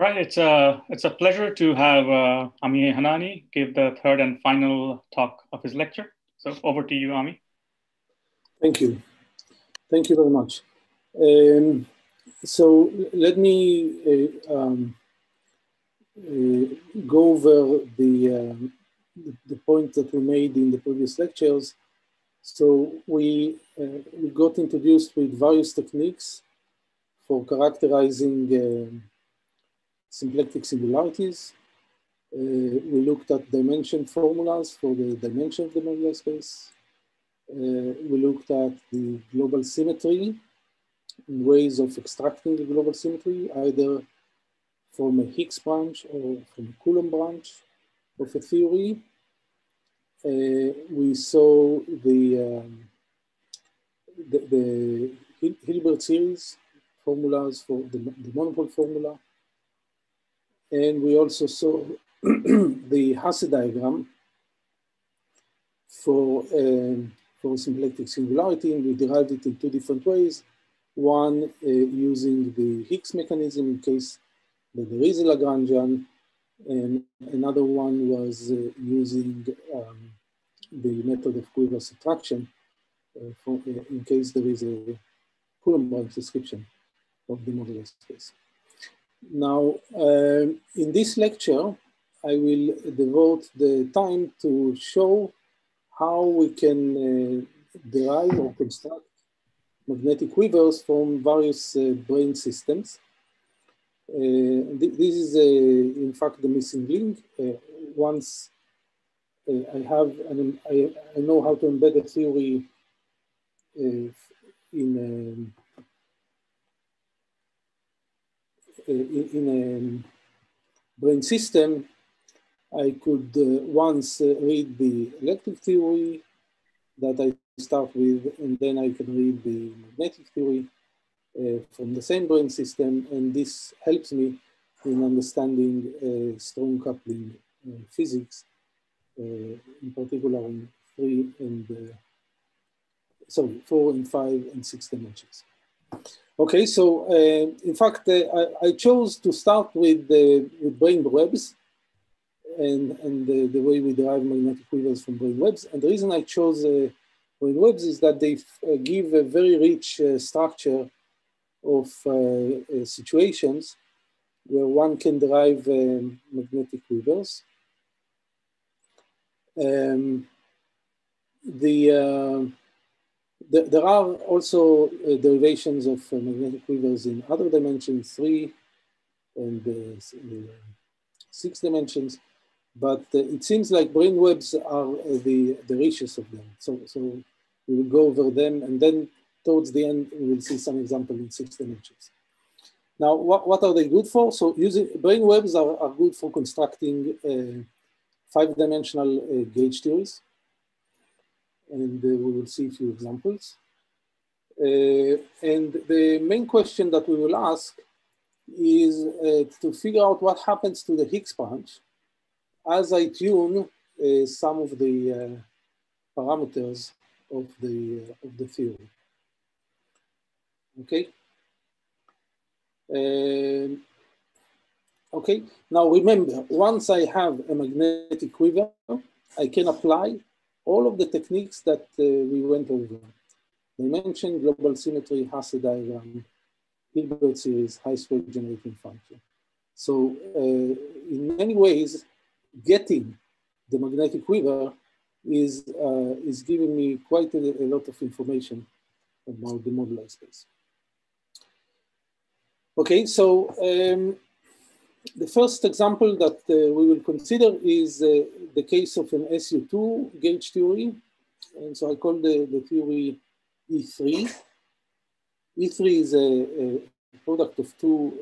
Right, it's a, it's a pleasure to have uh, Ami Hanany give the third and final talk of his lecture. So over to you, Ami. Thank you. Thank you very much. Um, so let me uh, um, uh, go over the, um, the point that we made in the previous lectures. So we, uh, we got introduced with various techniques for characterizing uh, symplectic singularities. Uh, we looked at dimension formulas for the dimension of the moduli space. Uh, we looked at the global symmetry ways of extracting the global symmetry, either from a Higgs branch or from a Coulomb branch of a theory. Uh, we saw the, um, the, the, Hilbert series formulas for the, the monopole formula and we also saw the Hasse diagram for, um, for symplectic singularity, and we derived it in two different ways. One uh, using the Higgs mechanism in case that there is a Lagrangian, and another one was uh, using um, the method of quiver subtraction uh, for, uh, in case there is a Coulomb description of the moduli space. Now, um, in this lecture, I will devote the time to show how we can uh, derive or construct magnetic quivers from various uh, brane systems. Uh, th this is, uh, in fact, the missing link. Uh, once uh, I have, an, I, I, know how to embed a theory in um, in, in a brane system, I could uh, once uh, read the electric theory that I start with, and then I can read the magnetic theory uh, from the same brane system, and this helps me in understanding uh, strong coupling uh, physics, uh, in particular in three and sorry, four and five and six dimensions. Okay, so uh, in fact, uh, I, I, chose to start with, uh, with brane webs and, and the, the, way we derive magnetic quivers from brane webs. And the reason I chose uh, brane webs is that they uh, give a very rich structure of situations where one can derive um, magnetic quivers. Um, the there, there are also uh, derivations of uh, magnetic quivers in other dimensions, three and uh, six dimensions, but it seems like brane webs are the, the richest of them. So, so we will go over them and then towards the end, we will see some example in six dimensions. Now, what, what are they good for? So using brane webs are, are good for constructing uh, five-dimensional uh, gauge theories and uh, we will see a few examples. Uh, and the main question that we will ask is uh, to figure out what happens to the Higgs branch as I tune some of the parameters of the, of the theory. Okay. Um, okay, now remember, once I have a magnetic quiver, I can apply all of the techniques that uh, we went over. They mentioned global symmetry, Hasse diagram, Hilbert series, high square generating function. So uh, in many ways, getting the magnetic quiver is, uh, is giving me quite a, a, lot of information about the moduli space. Okay, so um, the first example that uh, we will consider is uh, the case of an SU2 gauge theory. And so I call the, the theory E3. E3 is a, a product of two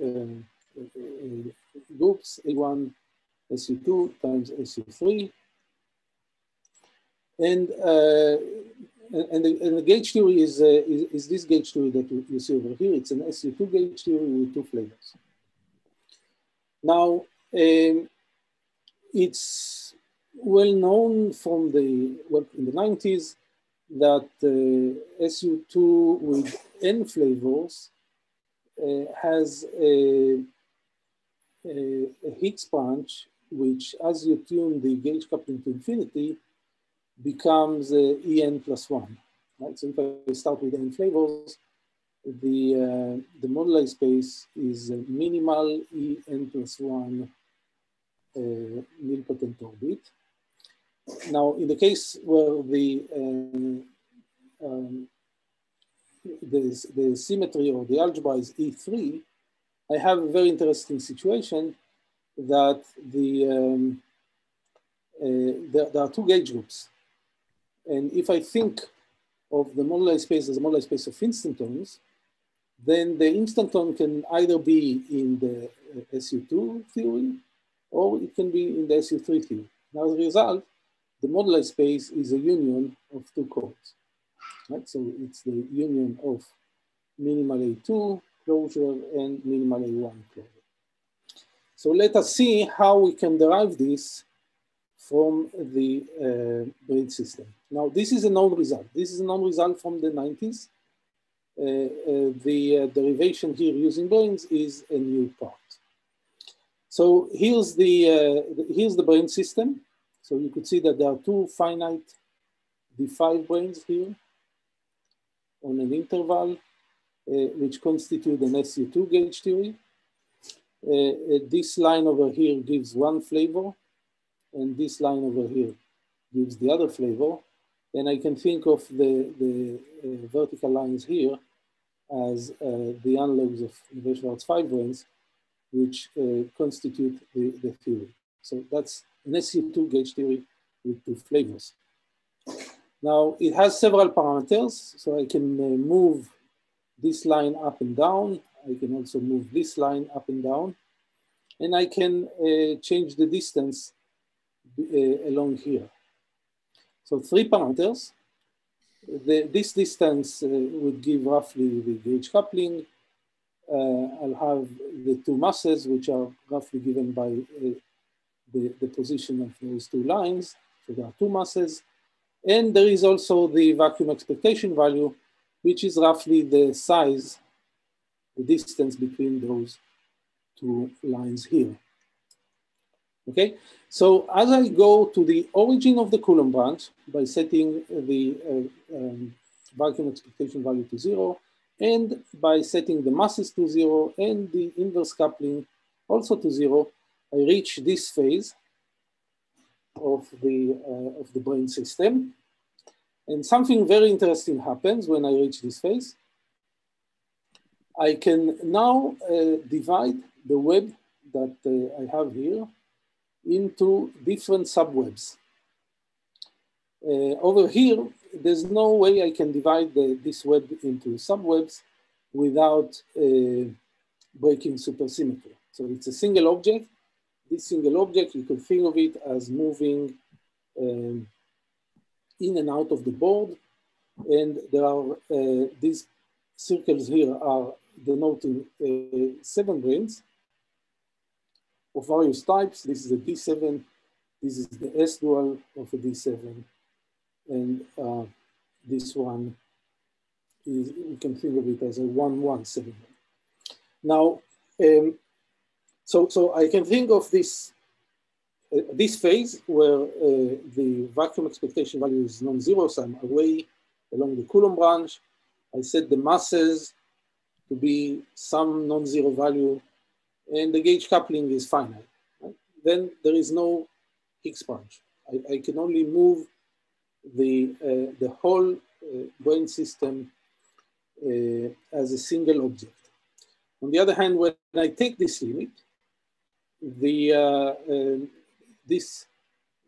uh, groups, A1 SU2 times SU3. And, uh, and, the, and the gauge theory is, uh, is, is, this gauge theory that you see over here. It's an SU2 gauge theory with two flavors. Now, um, it's well known from the, well, in the 90s that uh, SU2 with N flavors uh, has a, a, a Higgs branch, which as you tune the gauge coupling to infinity, becomes uh, En plus one. Right? So if I start with n flavors, the, uh, the moduli space is minimal En plus one uh, nilpotent orbit. Now, in the case where the uh, um, the, the symmetry or the algebra is E3, I have a very interesting situation that the um, uh, there, there, are two gauge groups. And if I think of the moduli space as a moduli space of instantons, then the instanton can either be in the uh, SU2 theory or it can be in the SU3 theory. Now, as a result, the moduli space is a union of two cones. Right? So it's the union of minimal A2 closure and minimal A1 closure. So let us see how we can derive this from the uh, brane system. Now, this is a known result. This is a known result from the 90s. Uh, uh, the uh, derivation here using branes is a new part. So here's the, here's the brane system. So you could see that there are two finite D5 branes here on an interval, which constitute an SU2 gauge theory. This line over here gives one flavor, and this line over here gives the other flavor. And I can think of the, the uh, vertical lines here as uh, the analogs of 5 branes, which uh, constitute the, the theory. So that's an SU2 gauge theory with two flavors. Now it has several parameters, so I can uh, move this line up and down. I can also move this line up and down. And I can uh, change the distance uh, along here. So three parameters. The, this distance uh, would give roughly the gauge coupling. Uh, I'll have the two masses, which are roughly given by uh, the, the position of those two lines. So there are two masses. And there is also the vacuum expectation value, which is roughly the size, the distance between those two lines here. Okay, so as I go to the origin of the Coulomb branch by setting the uh, um, vacuum expectation value to zero, and by setting the masses to zero and the inverse coupling also to zero, I reach this phase of the, uh, of the brane system. And something very interesting happens when I reach this phase. I can now uh, divide the web that uh, I have here into different subwebs. Uh, over here, there's no way I can divide the, this web into subwebs without uh, breaking supersymmetry. So it's a single object this single object, you can think of it as moving um, in and out of the board. And there are uh, these circles here are denoting uh, seven branes of various types. This is a D7, this is the S dual of a D7. And uh, this one is, we can think of it as a 117. Now, um, so, so I can think of this, uh, this phase where uh, the vacuum expectation value is non-zero, so I'm away along the Coulomb branch. I set the masses to be some non-zero value, and the gauge coupling is finite. Right? Then there is no branch. I, I can only move the, uh, the whole uh, system uh, as a single object. On the other hand, when I take this limit, the, uh, um, this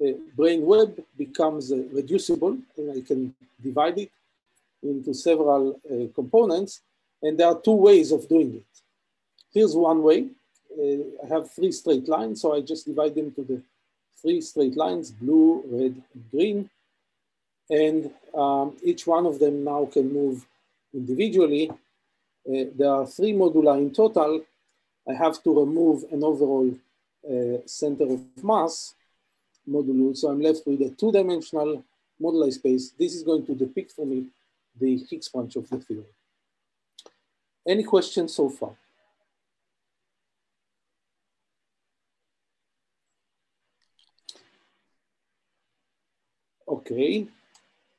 uh, brane web becomes uh, reducible and I can divide it into several components. And there are two ways of doing it. Here's one way. I have three straight lines, so I just divide them to the three straight lines, blue, red, and green. And um, each one of them now can move individually. Uh, there are three moduli in total, I have to remove an overall uh, center of mass modulus. So I'm left with a two-dimensional moduli space. This is going to depict for me the Higgs branch of the theory. Any questions so far? Okay,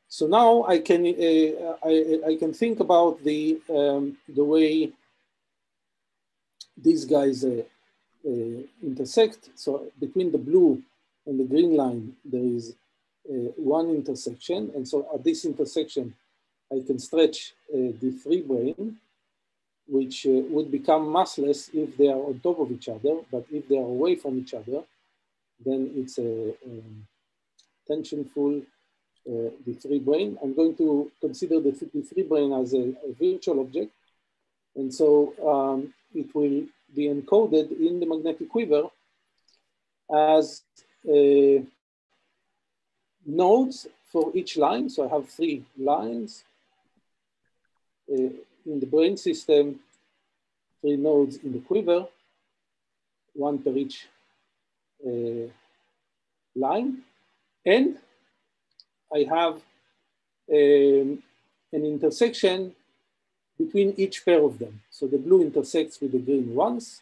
so now I can uh, I, I can think about the um, the way these guys uh, uh, intersect. So between the blue and the green line, there is uh, one intersection, and so at this intersection, I can stretch uh, the free brane which uh, would become massless if they are on top of each other, but if they are away from each other, then it's a, a tensionful uh, the free brane. I'm going to consider the, the three brane as a, a, virtual object. And so um, it will be encoded in the magnetic quiver as uh, nodes for each line. So I have three lines uh, in the brane system, three nodes in the quiver, one per each uh, line. And I have um, an intersection between each pair of them. So the blue intersects with the green once,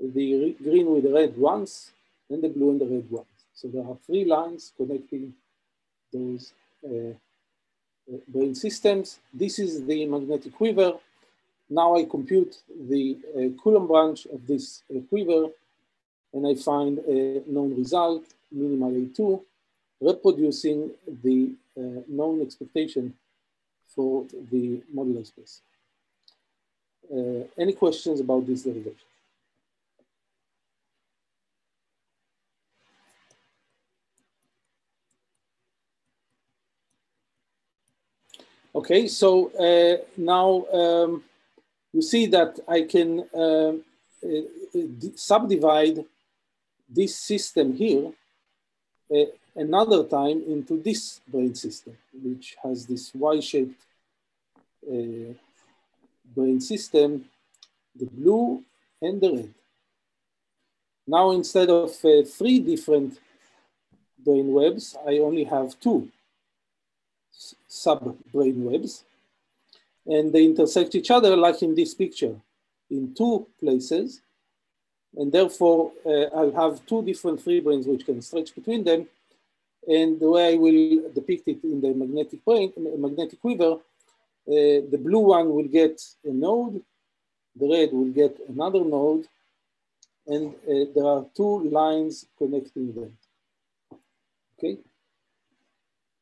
the green with the red once, and the blue and the red once. So there are three lines connecting those uh, uh, brane systems. This is the magnetic quiver. Now I compute the uh, Coulomb branch of this uh, quiver and I find a known result, minimal A2, reproducing the uh, known expectation for the moduli space. Uh, any questions about this derivation? Okay, so uh, now um, you see that I can uh, uh subdivide this system here uh, another time into this brane system, which has this Y-shaped uh, brane system, the blue and the red. Now, instead of uh, three different brane webs, I only have two sub-brane webs. And they intersect each other like in this picture, in two places. And therefore, uh, I'll have two different free branes which can stretch between them. And the way I will depict it in the magnetic brane, magnetic quiver, uh, the blue one will get a node, the red will get another node, and uh, there are two lines connecting them. Okay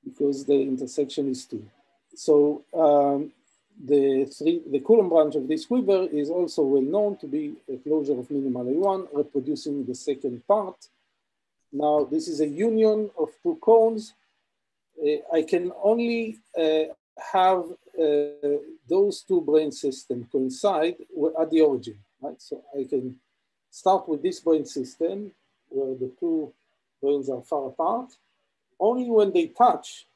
because the intersection is two. So um, the three, the Coulomb branch of this quiver is also well known to be a closure of minimal A1, reproducing the second part. Now, this is a union of two cones. Uh, I can only uh, have uh, those two brane systems coincide at the origin, right? So I can start with this brane system where the two branes are far apart only when they touch,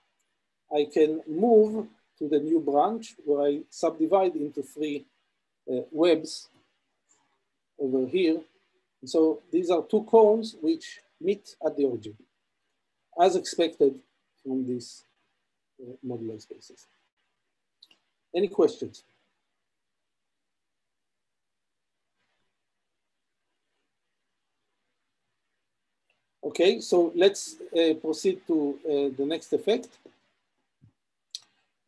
I can move to the new branch where I subdivide into three uh, webs over here. so these are two cones which meet at the origin, as expected from these uh, moduli spaces. Any questions? Okay, so let's uh, proceed to uh, the next effect.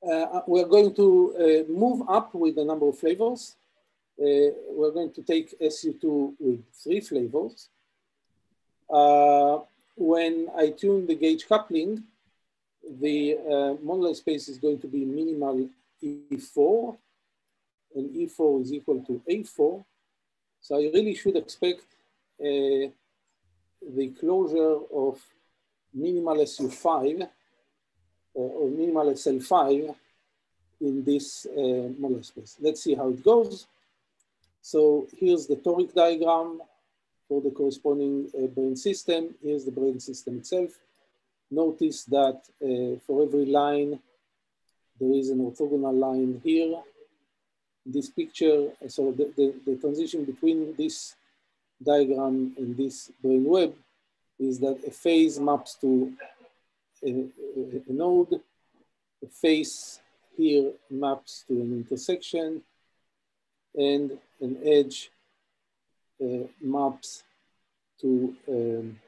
Uh, we're going to uh, move up with the number of flavors. Uh, we're going to take SU2 with three flavors. Uh, when I tune the gauge coupling, the moduli space is going to be minimal E4, and E4 is equal to A4. So I really should expect the closure of minimal SU5 uh, or minimal SL5 in this uh, modular space. Let's see how it goes. So here's the toric diagram for the corresponding uh, brane system. Here's the brane system itself. Notice that uh, for every line, there is an orthogonal line here. This picture, so the, the, the transition between this diagram and this brane web is that a phase maps to a, a, a node, a face here maps to an intersection, and an edge uh, maps to um,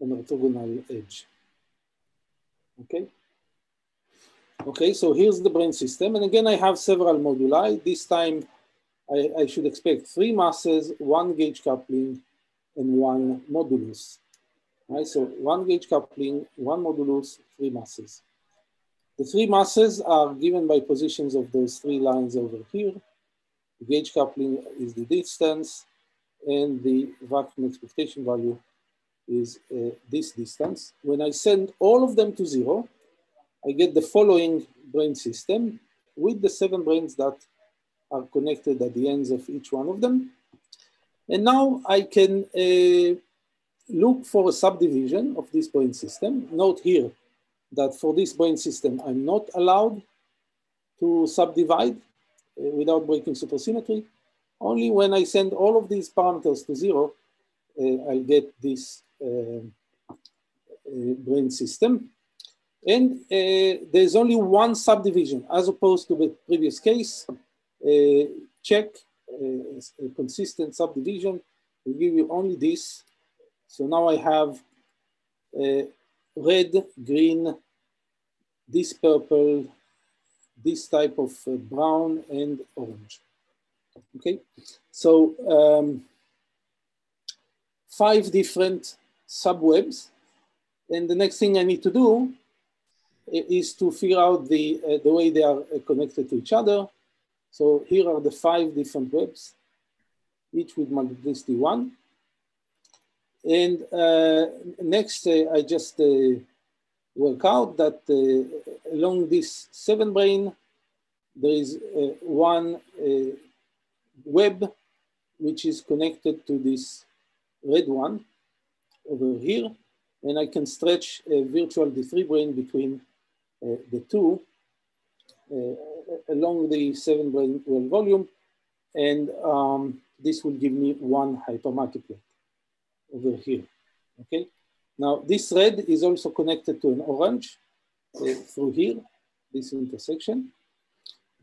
an orthogonal edge. Okay. Okay, so here's the brane system. And again, I have several moduli. This time I, I should expect three masses, one gauge coupling, and one modulus. Right, so one gauge coupling, one modulus, three masses. The three masses are given by positions of those three lines over here. Gauge coupling is the distance, and the vacuum expectation value is uh, this distance. When I send all of them to zero, I get the following brane system with the seven branes that are connected at the ends of each one of them. And now I can uh, look for a subdivision of this brane system. Note here that for this brane system, I'm not allowed to subdivide without breaking supersymmetry. Only when I send all of these parameters to zero, uh, I'll get this uh, uh brane system. And uh, there's only one subdivision as opposed to the previous case. Uh, check a consistent subdivision will give you only this. So now I have red, green, this purple, this type of uh, brown and orange. Okay, so um, five different subwebs. And the next thing I need to do is to figure out the, uh, the way they are uh, connected to each other. So here are the five different webs, each with multiplicity one. And uh, next, uh, I just uh, work out that uh, along this seven brane, there is one web which is connected to this red one over here. And I can stretch a virtual D3 brane between uh, the two uh, along the seven brane world volume. And um, this will give me one hypermultiplet over here, okay? Now this red is also connected to an orange uh, through here, this intersection.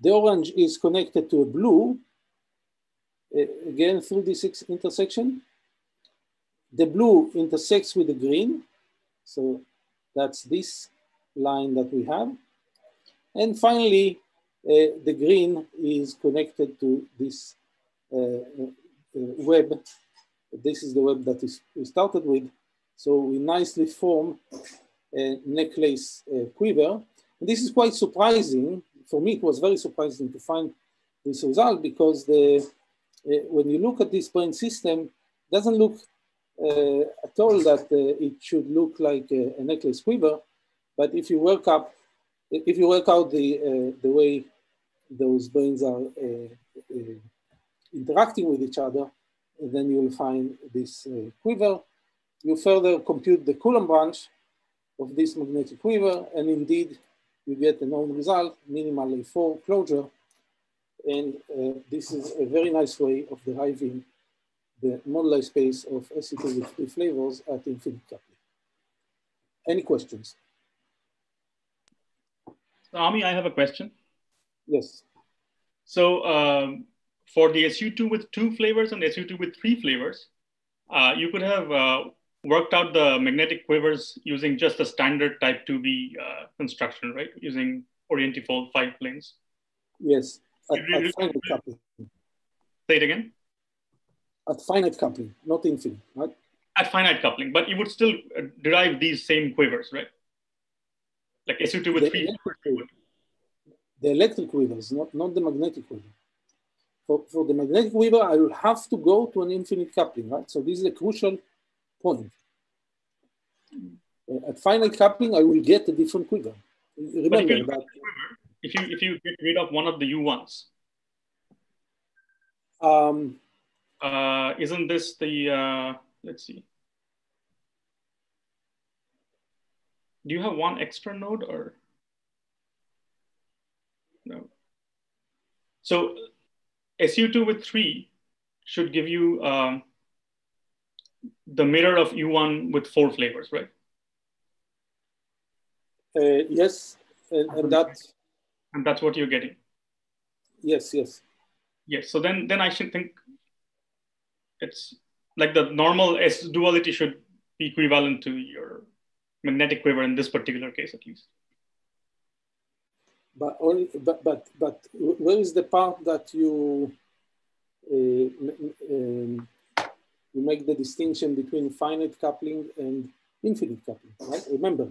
The orange is connected to a blue uh, again through this intersection. The blue intersects with the green. So that's this line that we have. And finally, uh, the green is connected to this uh, uh, web. This is the web that is, we started with. So we nicely form a necklace quiver. And this is quite surprising. For me, it was very surprising to find this result because the uh, when you look at this brane system, doesn't look uh, at all that uh, it should look like a, a, necklace quiver. But if you work up, if you work out the the way those branes are interacting with each other, then you will find this quiver. You further compute the Coulomb branch of this magnetic quiver, and indeed you get a known result, minimal A4 closure and uh, this is a very nice way of deriving the moduli space of SU2 with three flavors at infinite coupling. Any questions? Ami, I have a question. Yes. So um, for the SU2 with two flavors and SU2 with three flavors, uh, you could have uh, worked out the magnetic quivers using just the standard type 2B uh, construction, right? Using orientifold five planes. Yes at, at finite coupling. Say it again. At finite coupling, not infinite, right? At finite coupling, but you would still uh, derive these same quivers, right? Like SU2 with the three. Electric, the electric quivers, not, not the magnetic quiver. For, for the magnetic quiver, I will have to go to an infinite coupling, right? So this is a crucial point. Uh, at final coupling, I will get a different quiver. Remember that if you if you get rid of one of the U1s? Um, uh, isn't this the, uh, let's see. Do you have one extra node or? No. So SU2 with three should give you um, the mirror of U1 with four flavors, right? Uh, yes, and, and that and that's what you're getting. Yes, yes. Yes. So then, then I should think it's like the normal S duality should be equivalent to your magnetic quiver in this particular case, at least. But only, but but but where is the part that you uh, um, you make the distinction between finite coupling and infinite coupling, right? Remember,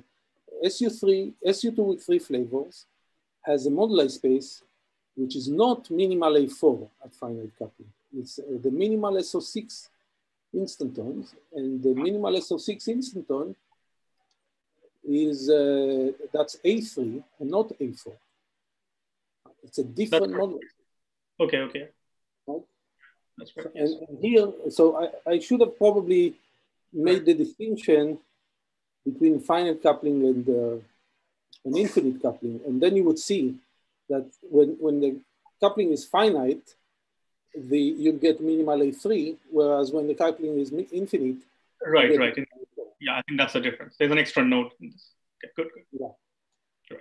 SU3, SU2 with three flavors has a moduli space which is not minimal A4 at finite coupling. It's uh, the minimal SO6 instantons, and the minimal SO6 instanton is, uh, that's A3 and not A4. It's a different model. Okay, okay. Right? That's right. And, and here, so I, I should have probably made the distinction between finite coupling and uh, an infinite coupling. And then you would see that when, when the coupling is finite, the you get minimal A3, whereas when the coupling is infinite. Right, right. Yeah, I think that's the difference. There's an extra node in this. Okay, good, good. Yeah. Right.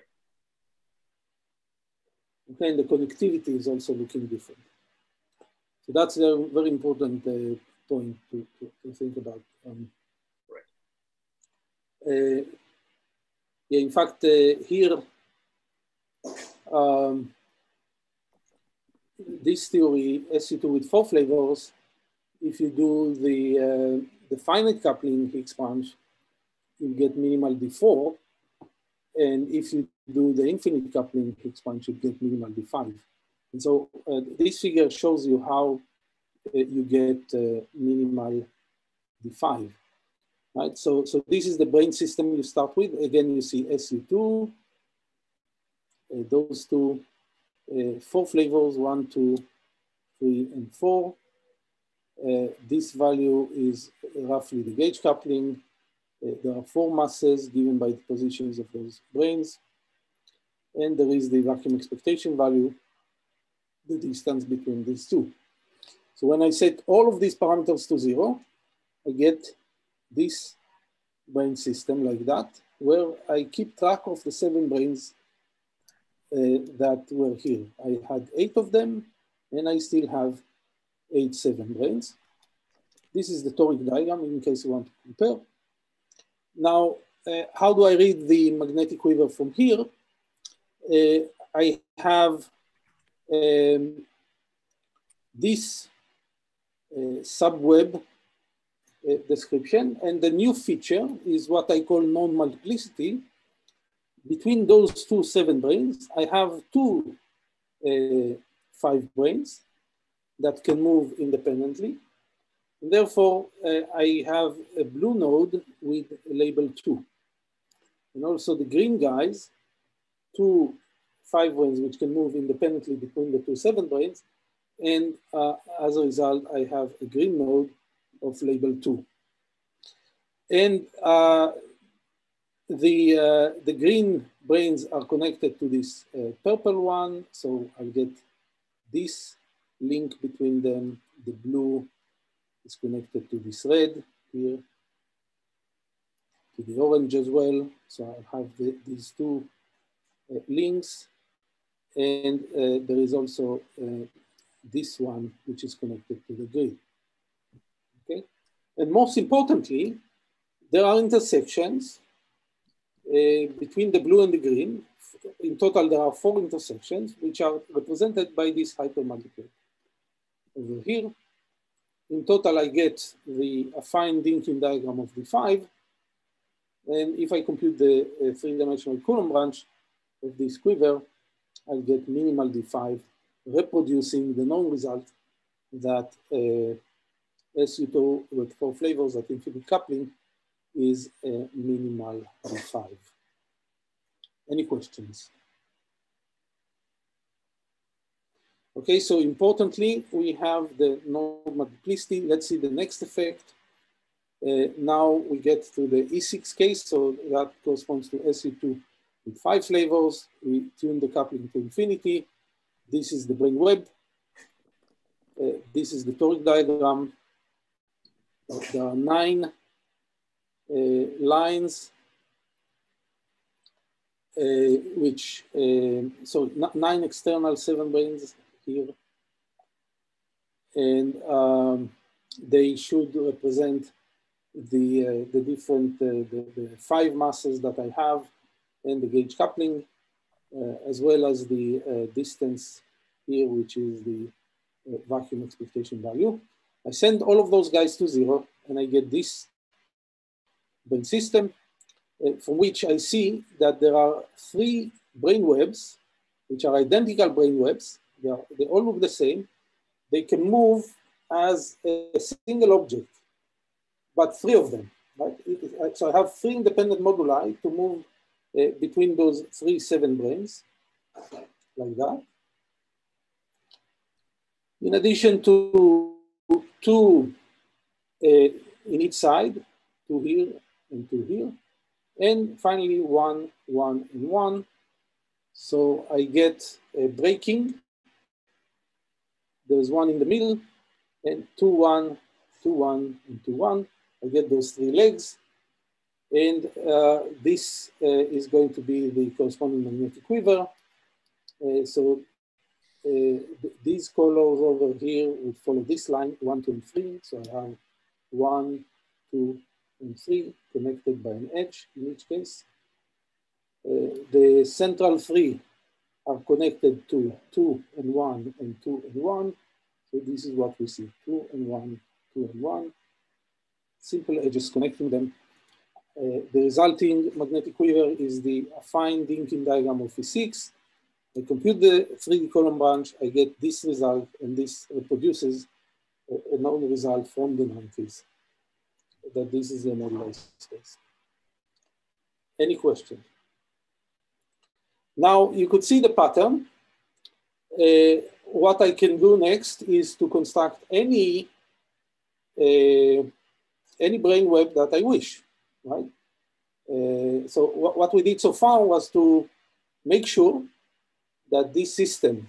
Okay, and the connectivity is also looking different. So that's a very important uh, point to, to, to, think about. Um, right. Uh, yeah, in fact, uh, here, um, this theory, SU2 with four flavors, if you do the, uh, the finite coupling Higgs branch, you get minimal D4. And if you do the infinite coupling Higgs branch, you get minimal D5. And so uh, this figure shows you how uh, you get uh, minimal D5. Right, so, so this is the brane system you start with. Again, you see SU2, uh, those two uh, four flavors, one, two, three, and four. Uh, this value is roughly the gauge coupling. There are four masses given by the positions of those branes. And there is the vacuum expectation value, the distance between these two. So when I set all of these parameters to zero, I get this brane system like that, where I keep track of the seven branes uh, that were here. I had eight of them, and I still have eight seven branes. This is the toric diagram in case you want to compare. Now, uh, how do I read the magnetic quiver from here? Uh, I have um, this uh, subweb uh, description, and the new feature is what I call non-multiplicity, between those two seven branes, I have two uh, five branes that can move independently. Therefore, uh, I have a blue node with label two. And also the green guys, two five branes which can move independently between the two seven branes. And uh, as a result, I have a green node of label two. And uh, the, uh, the green branes are connected to this uh, purple one. So I'll get this link between them. The blue is connected to this red here, to the orange as well. So I have the, these two uh, links. And uh, there is also uh, this one, which is connected to the green. Okay. And most importantly, there are intersections uh, between the blue and the green. In total, there are four intersections, which are represented by this hypermultiplet. Over here, in total, I get the affine Dynkin diagram of the five. And if I compute the uh, three-dimensional Coulomb branch of this quiver, I'll get minimal D5, reproducing the known result that uh, SU2 with four flavors at infinite coupling is a minimal D5. Any questions? Okay, so importantly, we have the node multiplicity. Let's see the next effect. Uh, now we get to the E6 case, so that corresponds to SU2 five flavors. We tune the coupling to infinity. This is the brane web. Uh, this is the toric diagram. There are nine uh, lines uh, which, uh, so nine external seven branes here. And um, they should represent the, uh, the different, uh, the, the, five masses that I have and the gauge coupling, uh, as well as the uh, distance here, which is the uh, vacuum expectation value. I send all of those guys to zero and I get this brane system uh, from which I see that there are three brane webs, which are identical brane webs. They, are, they all look the same. They can move as a single object, but three of them. Right? So I have three independent moduli to move uh, between those three seven brains, like that. In addition to two uh, in each side, two here and two here. And finally, one, one, and one. So I get a breaking. There's one in the middle, and two, one, two, one, and two, one. I get those three legs. And uh, this uh, is going to be the corresponding magnetic quiver. Uh, so uh, th these colors over here would follow this line, one, two, and three. So I have one, two, and three connected by an edge in each case. Uh, the central three are connected to two and one and two and one. So this is what we see, two and one, two and one. Simple edges connecting them. Uh, the resulting magnetic quiver is the affine Dynkin diagram of physics. I compute the 3D Coulomb branch, I get this result, and this reproduces a, a known result from the 90s that this is a modularized space. Any question? Now you could see the pattern. Uh, what I can do next is to construct any uh, any web that I wish, right? Uh, so what, what we did so far was to make sure that this system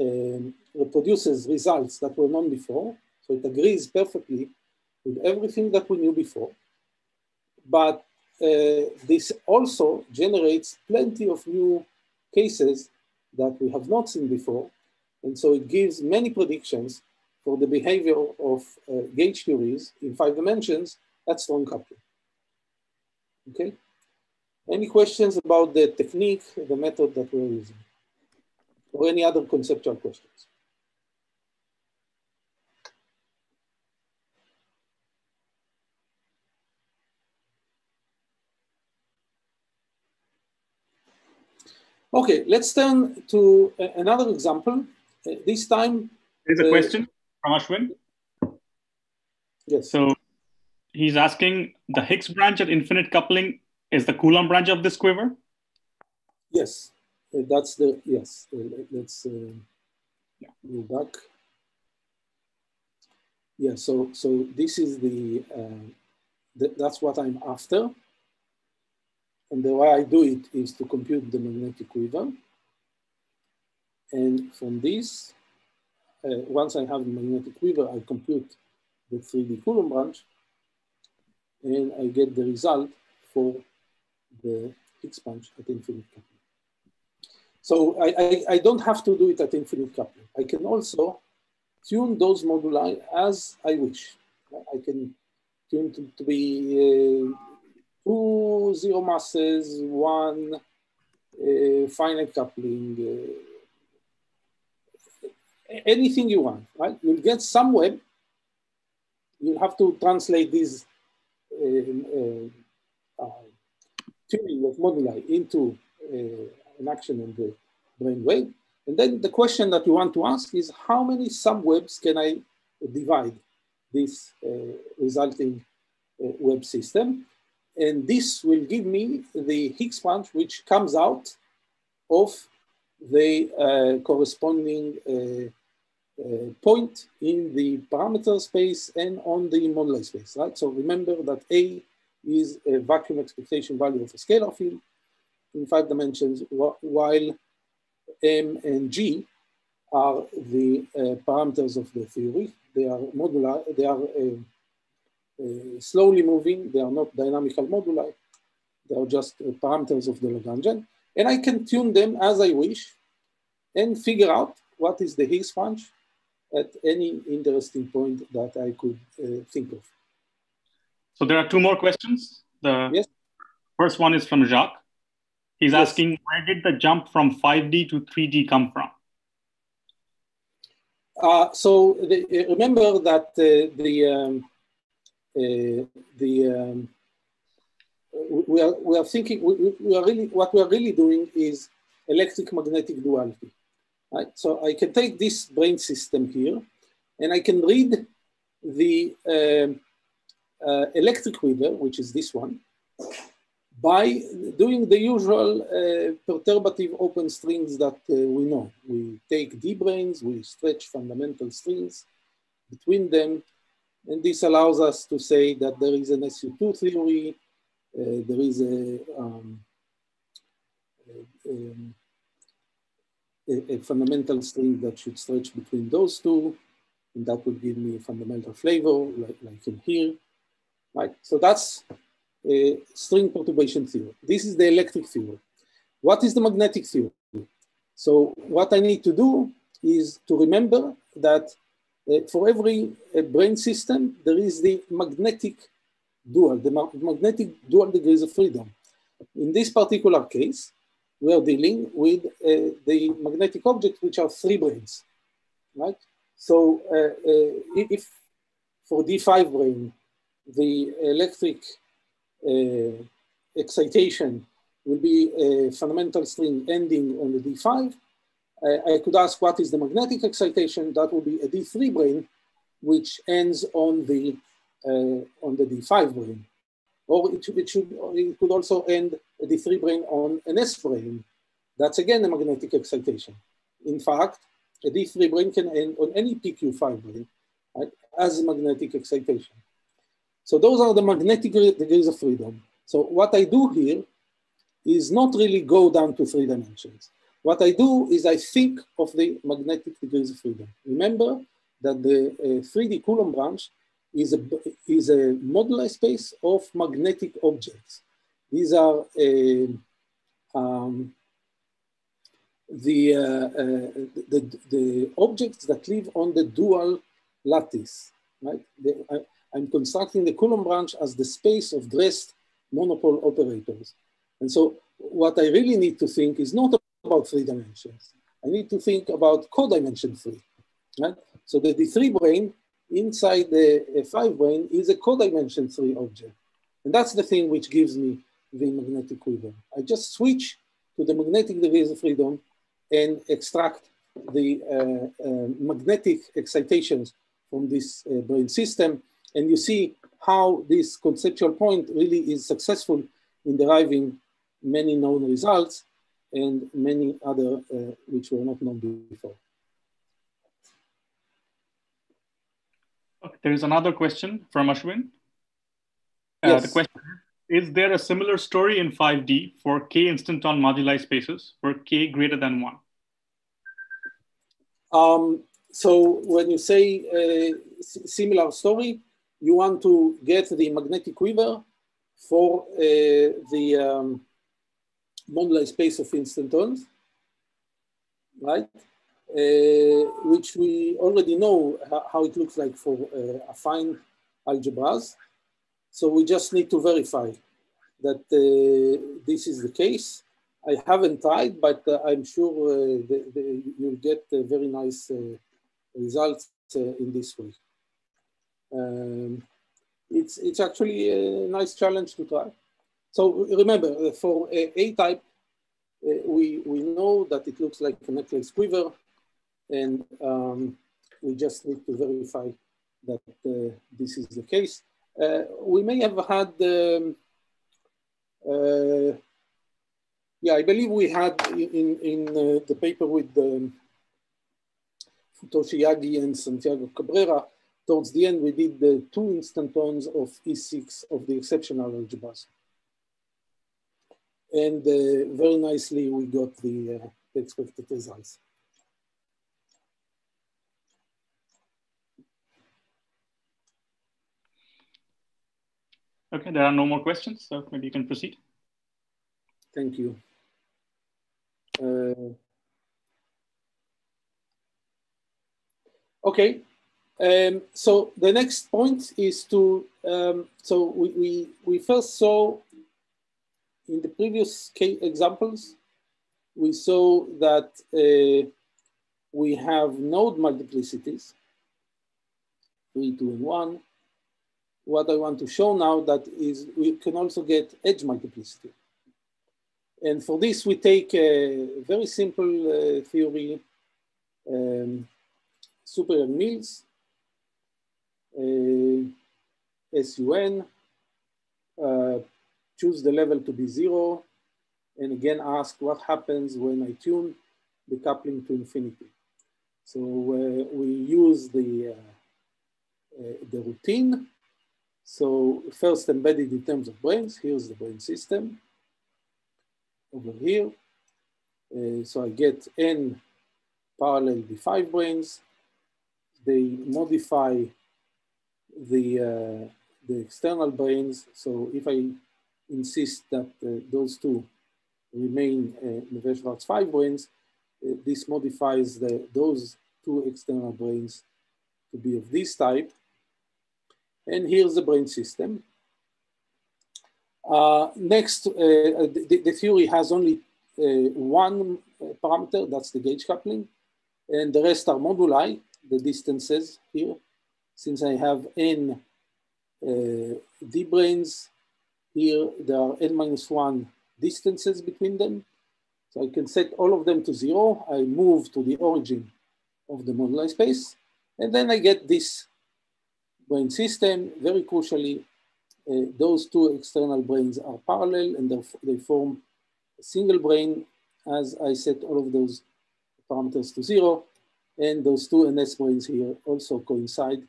um, reproduces results that were known before. So it agrees perfectly with everything that we knew before. But uh, this also generates plenty of new cases that we have not seen before. And so it gives many predictions for the behavior of uh, gauge theories in five dimensions at strong coupling. Okay? Any questions about the technique, the method that we're using? Or any other conceptual questions? Okay, let's turn to another example. Uh, this time, there's a uh, question from Aswin. Yes. So he's asking the Higgs branch at infinite coupling is the Coulomb branch of this quiver? Yes, uh, that's the yes. Uh, let's uh, yeah. go back. Yeah. So so this is the, uh, th that's what I'm after. And the way I do it is to compute the magnetic quiver. And from this, uh, once I have the magnetic quiver, I compute the 3D Coulomb branch, and I get the result for the branch at infinite coupling. So I, I, I, don't have to do it at infinite coupling. I can also tune those moduli as I wish. I can tune to, to be uh, two zero masses, one uh, finite coupling, uh, anything you want, right? You'll get some web. You'll have to translate these tuning of moduli into uh, an action on the brane web. And then the question that you want to ask is how many subwebs can I divide this uh, resulting web system? And this will give me the Higgs branch, which comes out of the uh, corresponding uh, point in the parameter space and on the moduli space, right? So remember that A is a vacuum expectation value of a scalar field in five dimensions, while M and G are the uh, parameters of the theory. They are modular, they are uh, uh, slowly moving. They are not dynamical moduli. They are just uh, parameters of the Lagrangian. And I can tune them as I wish and figure out what is the Higgs branch at any interesting point that I could uh, think of. So there are two more questions. The yes. first one is from Jacques. He's yes. asking, where did the jump from 5D to 3D come from? Uh, so the, remember that uh, the um, uh, the um, we are we are thinking we, we are really what we are really doing is electric magnetic duality, right? So I can take this brane system here, and I can read the um, uh, electric quiver, which is this one, by doing the usual uh, perturbative open strings that uh, we know. We take D branes, we stretch fundamental strings between them, and this allows us to say that there is an SU2 theory, uh, there is a, um, a, um, a, a, fundamental string that should stretch between those two, and that would give me fundamental flavor, like, like in here, right? So that's a string perturbation theory. This is the electric theory. What is the magnetic theory? So what I need to do is to remember that uh, for every uh, brane system, there is the magnetic dual, the ma magnetic dual degrees of freedom. In this particular case, we are dealing with uh, the magnetic objects, which are three branes, right? So uh, uh, if for D5 brane, the electric uh, excitation will be a fundamental string ending on the D5, I could ask what is the magnetic excitation? That will be a D3 brane, which ends on the uh, on the D5 brane. Or it, it, should, it could also end a D3 brane on an S brane. That's again a magnetic excitation. In fact, a D3 brane can end on any PQ5 brane right, as a magnetic excitation. So those are the magnetic degrees of freedom. So what I do here is not really go down to three dimensions. What I do is I think of the magnetic degrees of freedom. Remember that the uh, 3D Coulomb branch is a, is a moduli space of magnetic objects. These are uh, um, the, uh, uh, the, the, objects that live on the dual lattice, right? I, am constructing the Coulomb branch as the space of dressed monopole operators. And so what I really need to think is not about three dimensions. I need to think about codimension three. Right? So the D3 brane inside the 5 brane is a codimension three object. And that's the thing which gives me the magnetic quiver. I just switch to the magnetic degrees of freedom and extract the uh, uh, magnetic excitations from this uh, brane system. And you see how this conceptual point really is successful in deriving many known results and many other uh, which were not known before. Okay, there is another question from Aswin. Uh, yes. The question is, there a similar story in 5D for k instanton moduli spaces for k greater than one? Um, so when you say similar story, you want to get the magnetic quiver for uh, the um, moduli space of instantons, right? Uh, which we already know how it looks like for uh, affine algebras. So we just need to verify that uh, this is the case. I haven't tried, but uh, I'm sure uh, the, the, you'll get very nice uh, results in this way. Um, it's, it's actually a nice challenge to try. So remember, uh, for A-type, uh, we, we know that it looks like a necklace quiver, and um, we just need to verify that uh, this is the case. Uh, we may have had, um, uh, yeah, I believe we had in, in uh, the paper with um, Futoshi Yagi and Santiago Cabrera, towards the end, we did the two instantons of E6 of the exceptional algebras and uh, very nicely we got the, uh, the expected results. Okay, there are no more questions, so maybe you can proceed. Thank you. Uh, okay, Um, so the next point is to, um, so we, we, we first saw in the previous examples, we saw that uh, we have node multiplicities, three, two, and one. What I want to show now that is we can also get edge multiplicity. And for this, we take a very simple uh, theory, um, super Mills, uh, SUN, uh, choose the level to be zero, and again ask what happens when I tune the coupling to infinity. So uh, we use the, uh, uh, the routine. So first embedded in terms of branes, here's the brane system over here. Uh, so I get n parallel D5 branes. They modify the, uh, the external branes. So if I insist that uh, those two remain uh, Neveu-Schwarz 5 branes, uh, this modifies the, those two external brains to be of this type. And here's the brane system. Uh, next, uh, the, the, theory has only uh, one parameter, that's the gauge coupling, and the rest are moduli, the distances here. Since I have n d branes, here there are n minus one distances between them. So I can set all of them to zero. I move to the origin of the moduli space, and then I get this brane system. Very crucially, uh, those two external branes are parallel and they form a single brane as I set all of those parameters to zero. And those two NS branes here also coincide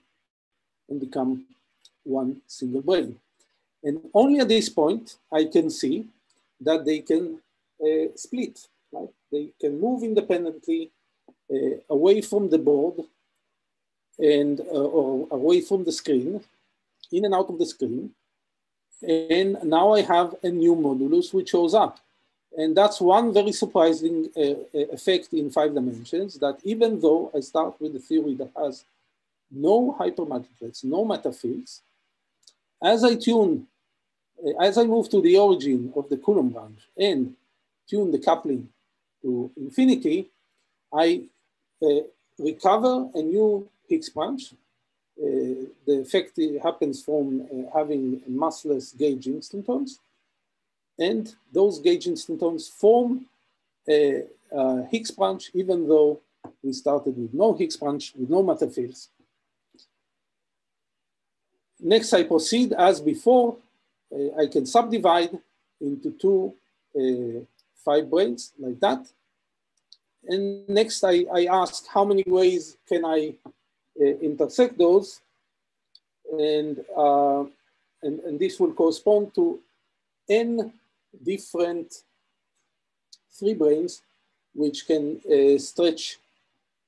and become one single brane. And only at this point, I can see that they can uh, split, right? They can move independently uh, away from the board and uh, or away from the screen, in and out of the screen. And now I have a new modulus which shows up. And that's one very surprising uh, uh, effect in five dimensions that even though I start with a theory that has no hypermatrices, no matter fields, as I tune, uh, as I move to the origin of the Coulomb branch and tune the coupling to infinity, I uh, recover a new Higgs branch. Uh, the effect happens from uh, having massless gauge instantons. And those gauge instantons form a, a Higgs branch, even though we started with no Higgs branch, with no matter fields. Next, I proceed as before. Uh, I can subdivide into two uh, five branes like that. And next, I, I ask how many ways can I intersect those? And, uh, and, and this will correspond to n different three branes which can uh, stretch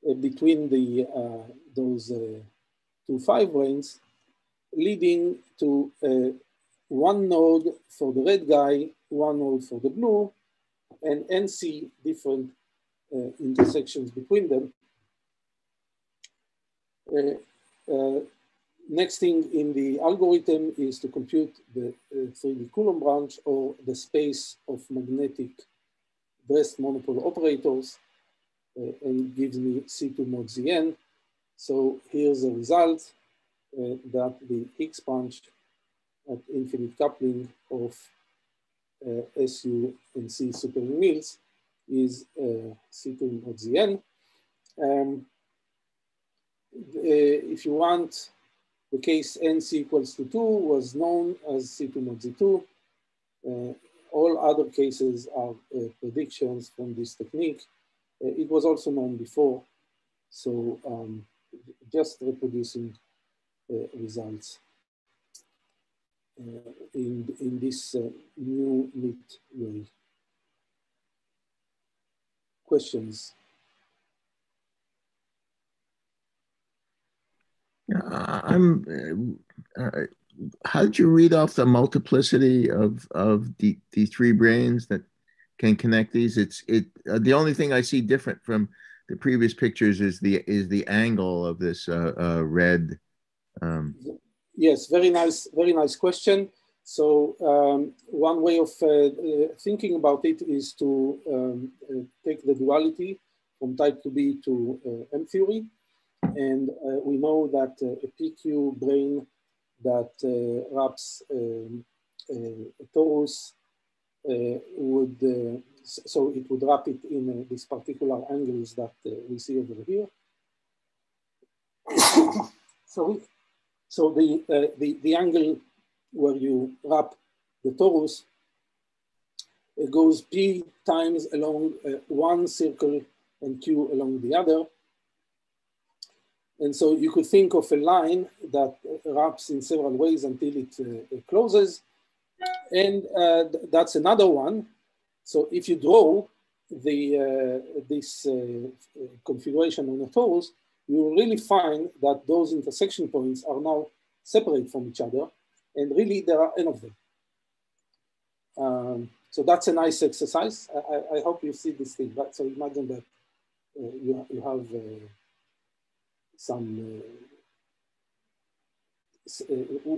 uh, between the uh, those uh, two five brains, leading to one node for the red guy, one node for the blue, and NC different uh, intersections between them. Uh, uh, next thing in the algorithm is to compute the 3D Coulomb branch or the space of magnetic dressed monopole operators uh, and gives me C2 mod Zn. So here's the result uh, that the Higgs branch at infinite coupling of uh, SU and C super Mills is uh, C2 mod Zn. Um, uh, if you want, the case NC equals to 2 was known as C2 mod Z2. Uh, all other cases are uh, predictions from this technique. Uh, it was also known before, so um, just reproducing uh, results uh, in, in this new neat way questions? I'm. Uh, how did you read off the multiplicity of of the the three branes that can connect these? It's it. Uh, the only thing I see different from the previous pictures is the is the angle of this uh, uh, red. Um... Yes, very nice, very nice question. So um, one way of uh, uh thinking about it is to um, uh, take the duality from type 2B to uh, M theory. And we know that a PQ brane that wraps um, a torus would so it would wrap it in uh, these particular angles that uh, we see over here. so, so the, uh, the, the angle where you wrap the torus it goes p times along uh, one circle and q along the other. And so you could think of a line that wraps in several ways until it, uh, closes. And uh, that's another one so if you draw the, uh, this uh, configuration on a torus, you will really find that those intersection points are now separate from each other, and really there are n of them. Um, so that's a nice exercise. I, I, hope you see this thing, right? So imagine that uh, you, you have uh, some uh, uh,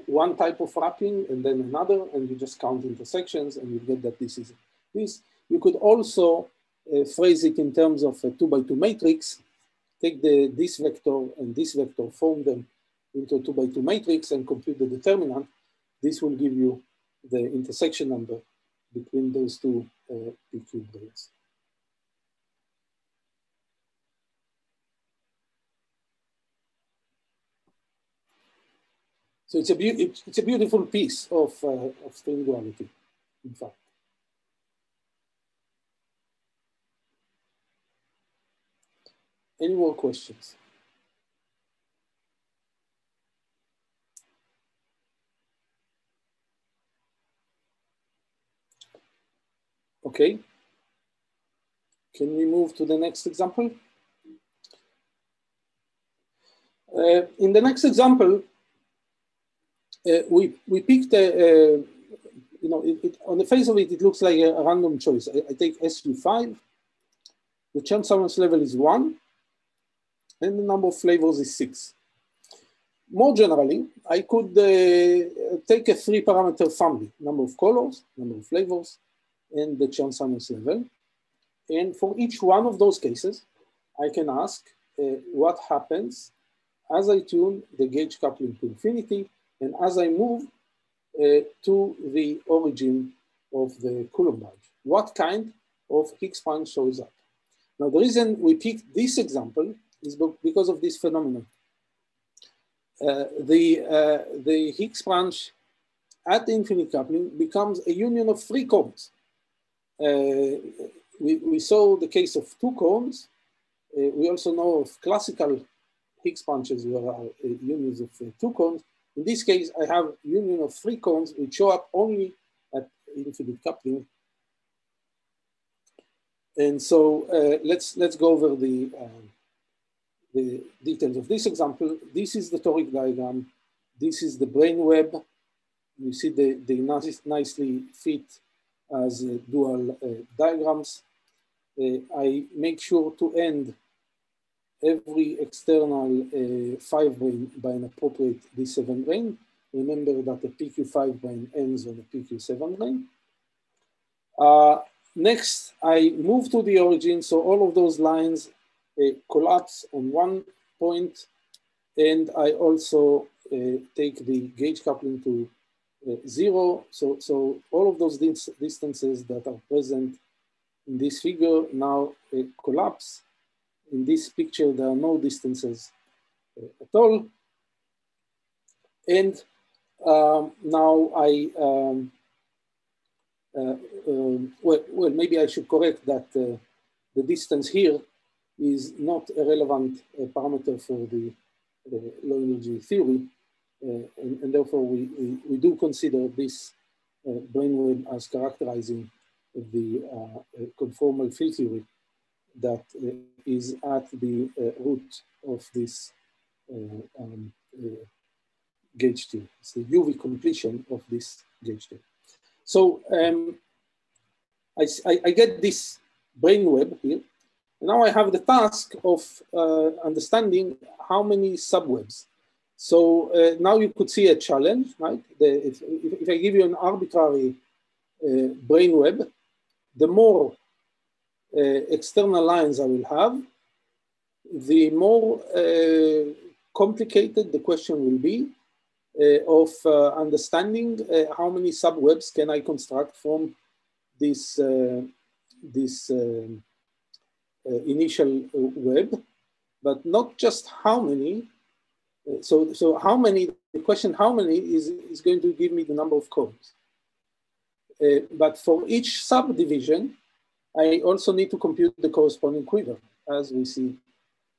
one type of wrapping and then another, and you just count intersections and you get that this is this. You could also uh, phrase it in terms of a two by two matrix, take the, this vector and this vector, form them into a two by two matrix and compute the determinant. This will give you the intersection number between those two uh, PQ. So it's a, it's a beautiful piece of, uh, of string duality, in fact. Any more questions? Okay. Can we move to the next example? Uh, in the next example, uh, we, we picked a, a you know, it, it, on the face of it, it looks like a, a random choice. I, I take SU5, the Chern-Simons level is one, and the number of flavors is six. More generally, I could uh, take a three parameter family, number of colors, number of flavors, and the Chern-Simons level. And for each one of those cases, I can ask uh, what happens as I tune the gauge coupling to infinity and as I move uh, to the origin of the Coulomb branch. What kind of Higgs branch shows up? Now, the reason we picked this example is because of this phenomenon. Uh, the, uh, the Higgs branch at the infinite coupling becomes a union of three cones. Uh, we, we saw the case of two cones. Uh, we also know of classical Higgs branches where are uh, unions of uh, two cones. In this case, I have union of three cones which show up only at infinite coupling. And so let's, let's go over the um, the details of this example. This is the toric diagram. This is the brane web. You see they, they nice, nicely fit as uh, dual uh, diagrams. Uh, I make sure to end every external uh, five brane by an appropriate D7 brane. Remember that the PQ5 brane ends on a PQ7 brane. Uh, next, I move to the origin. So all of those lines a collapse on one point, and I also uh, take the gauge coupling to uh, zero. So, so all of those dis distances that are present in this figure now uh, collapse. In this picture, there are no distances uh, at all. And um, now I, um, uh, um, well, well, maybe I should correct that uh, the distance here is not a relevant uh, parameter for the low energy theory. Uh, and, and, therefore we, we, we, do consider this uh, web as characterizing the conformal field theory that is at the root of this um, gauge theory. It's the UV completion of this gauge theory. So um, I, I, I, get this brane web here Now I have the task of uh, understanding how many subwebs. So uh, now you could see a challenge, right? The, if, if, I give you an arbitrary uh, brane web, the more uh, Uh, external lines I will have, the more uh, complicated the question will be uh, of uh, understanding uh, how many subwebs can I construct from this, this initial web, but not just how many, so, so how many, the question how many is, is going to give me the number of cones. Uh, but for each subdivision, I also need to compute the corresponding quiver, as we see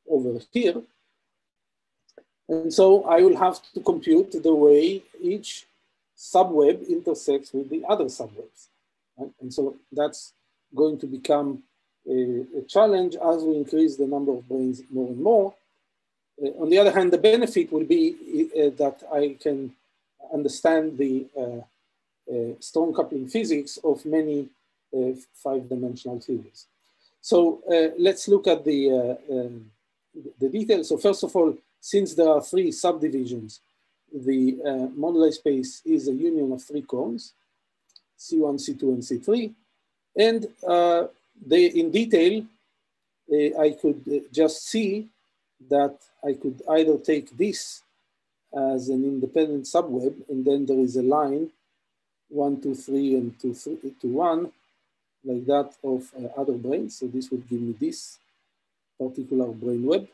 over here. And so I will have to compute the way each subweb intersects with the other subwebs. Right? And so that's going to become a, a, challenge as we increase the number of branes more and more. Uh, on the other hand, the benefit will be uh, that I can understand the uh, uh strong coupling physics of many five-dimensional theories. So uh, let's look at the, uh, um, the details. So first of all, since there are three subdivisions, the moduli space is a union of three cones, C1, C2, and C3. And they, in detail, I could just see that I could either take this as an independent subweb, and then there is a line, one, two, three, and two, three, one, like that of uh, other branes. So this would give me this particular brane web.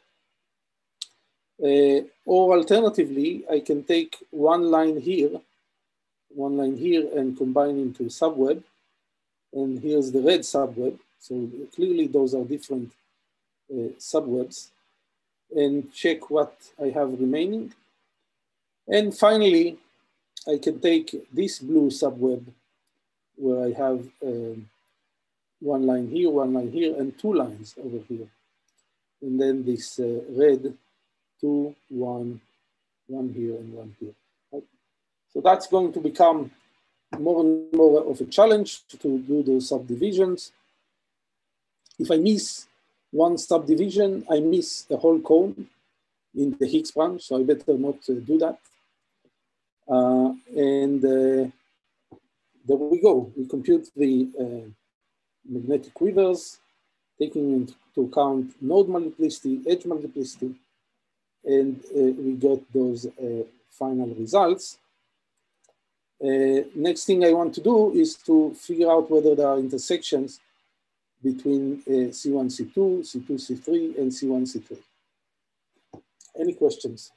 Uh, or alternatively, I can take one line here, one line here and combine into a subweb. And here's the red subweb. So clearly those are different uh, subwebs and check what I have remaining. And finally, I can take this blue subweb where I have um, one line here, one line here, and two lines over here. And then this uh, red, two, one, one here and one here. Right? So that's going to become more and more of a challenge to do those subdivisions. If I miss one subdivision, I miss the whole cone in the Higgs branch, so I better not uh, do that. Uh, and uh, there we go. We compute the uh, magnetic quivers, taking into account node multiplicity, edge multiplicity, and uh, we got those uh, final results. Uh, next thing I want to do is to figure out whether there are intersections between C1, C2, C2, C3, and C1, C3. Any questions?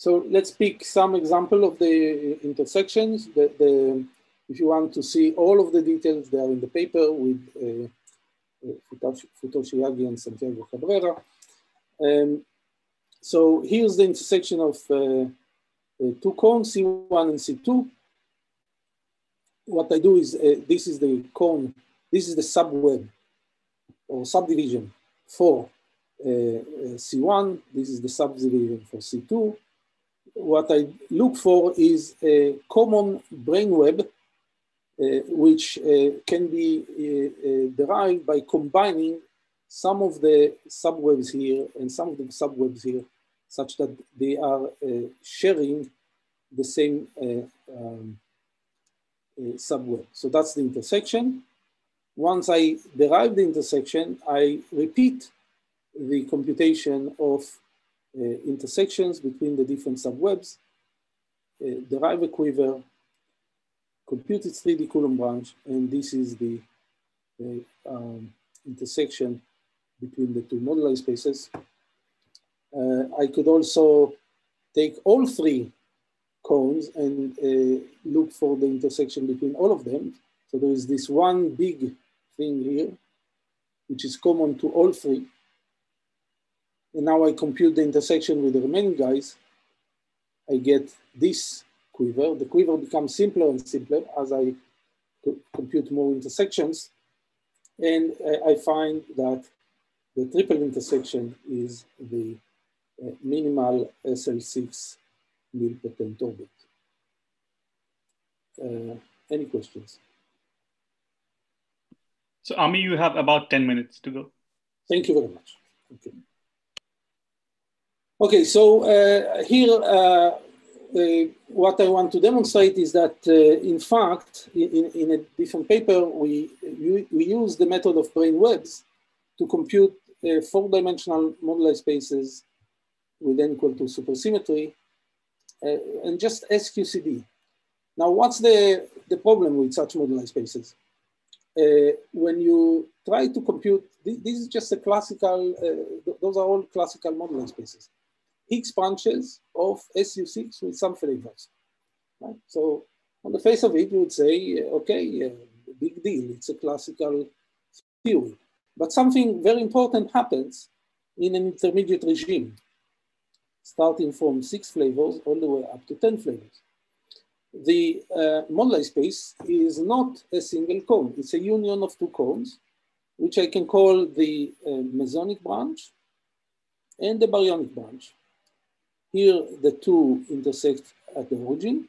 So let's pick some example of the intersections. The, the, if you want to see all of the details, they are in the paper with uh, uh Futoshi and Santiago Cabrera. Um, so here's the intersection of uh, uh, two cones, C1 and C2. What I do is, uh, this is the cone, this is the subweb or subdivision for uh, uh, C1, this is the subdivision for C2, what I look for is a common brane web, uh, which uh, can be uh, uh, derived by combining some of the subwebs here and some of the subwebs here, such that they are uh, sharing the same um, subweb. So that's the intersection. Once I derive the intersection, I repeat the computation of intersections between the different subwebs, uh, derive a quiver, compute its 3D Coulomb branch, and this is the, the um, intersection between the two moduli spaces. Uh, I could also take all three cones and uh, look for the intersection between all of them. So there is this one big thing here, which is common to all three. And now I compute the intersection with the remaining guys. I get this quiver. The quiver becomes simpler and simpler as I compute more intersections. And I find that the triple intersection is the uh, minimal SL6 nilpotent orbit. Uh, any questions? So Ami, you have about 10 minutes to go. Thank you very much. Okay, okay so uh, here, uh, uh, what I want to demonstrate is that, uh, in fact, in, in a different paper, we, we use the method of brane webs to compute uh, four-dimensional moduli spaces with n equal to supersymmetry uh, and just SQCD. Now, what's the, the problem with such moduli spaces? Uh, when you try to compute, this, this is just a classical, uh, those are all classical moduli spaces. Higgs branches of SU6 with some flavors. Right? So on the face of it, you would say, okay, uh, big deal, it's a classical theory. But something very important happens in an intermediate regime, starting from six flavors all the way up to 10 flavors. The uh, moduli space is not a single cone. It's a union of two cones, which I can call the uh, mesonic branch and the baryonic branch. Here, the two intersect at the origin,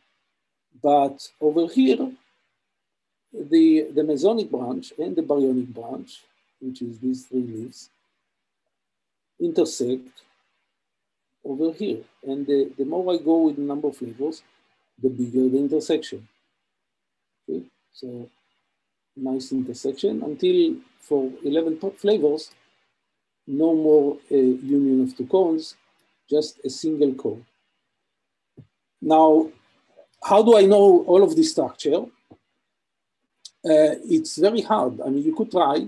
but over here, the, the mesonic branch and the baryonic branch, which is these three leaves, intersect over here. And the, the more I go with the number of flavors, the bigger the intersection. Okay, so nice intersection until for 11 top flavors, no more uh, union of two cones, just a single cone. Now, how do I know all of this structure? Uh, it's very hard. I mean, you could try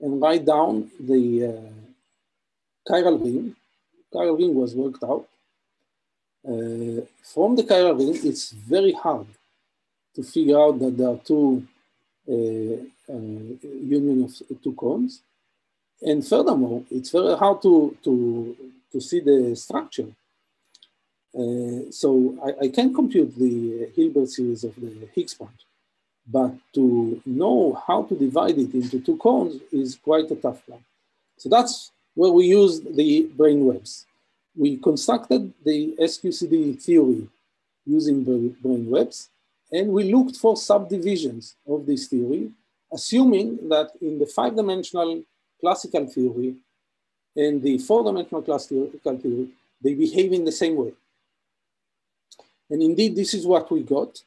and write down the uh, chiral ring. Chiral ring was worked out. Uh, from the chiral ring, it's very hard to figure out that there are two uh, uh, union of two cones. And furthermore, it's very hard to, to to see the structure. Uh, so I, I, can compute the Hilbert series of the Higgs branch, but to know how to divide it into two cones is quite a tough one. So that's where we used the brane webs. We constructed the SQCD theory using brane webs, and we looked for subdivisions of this theory, assuming that in the five-dimensional classical theory, and the four-dimensional theory, they behave in the same way. And indeed, this is what we got.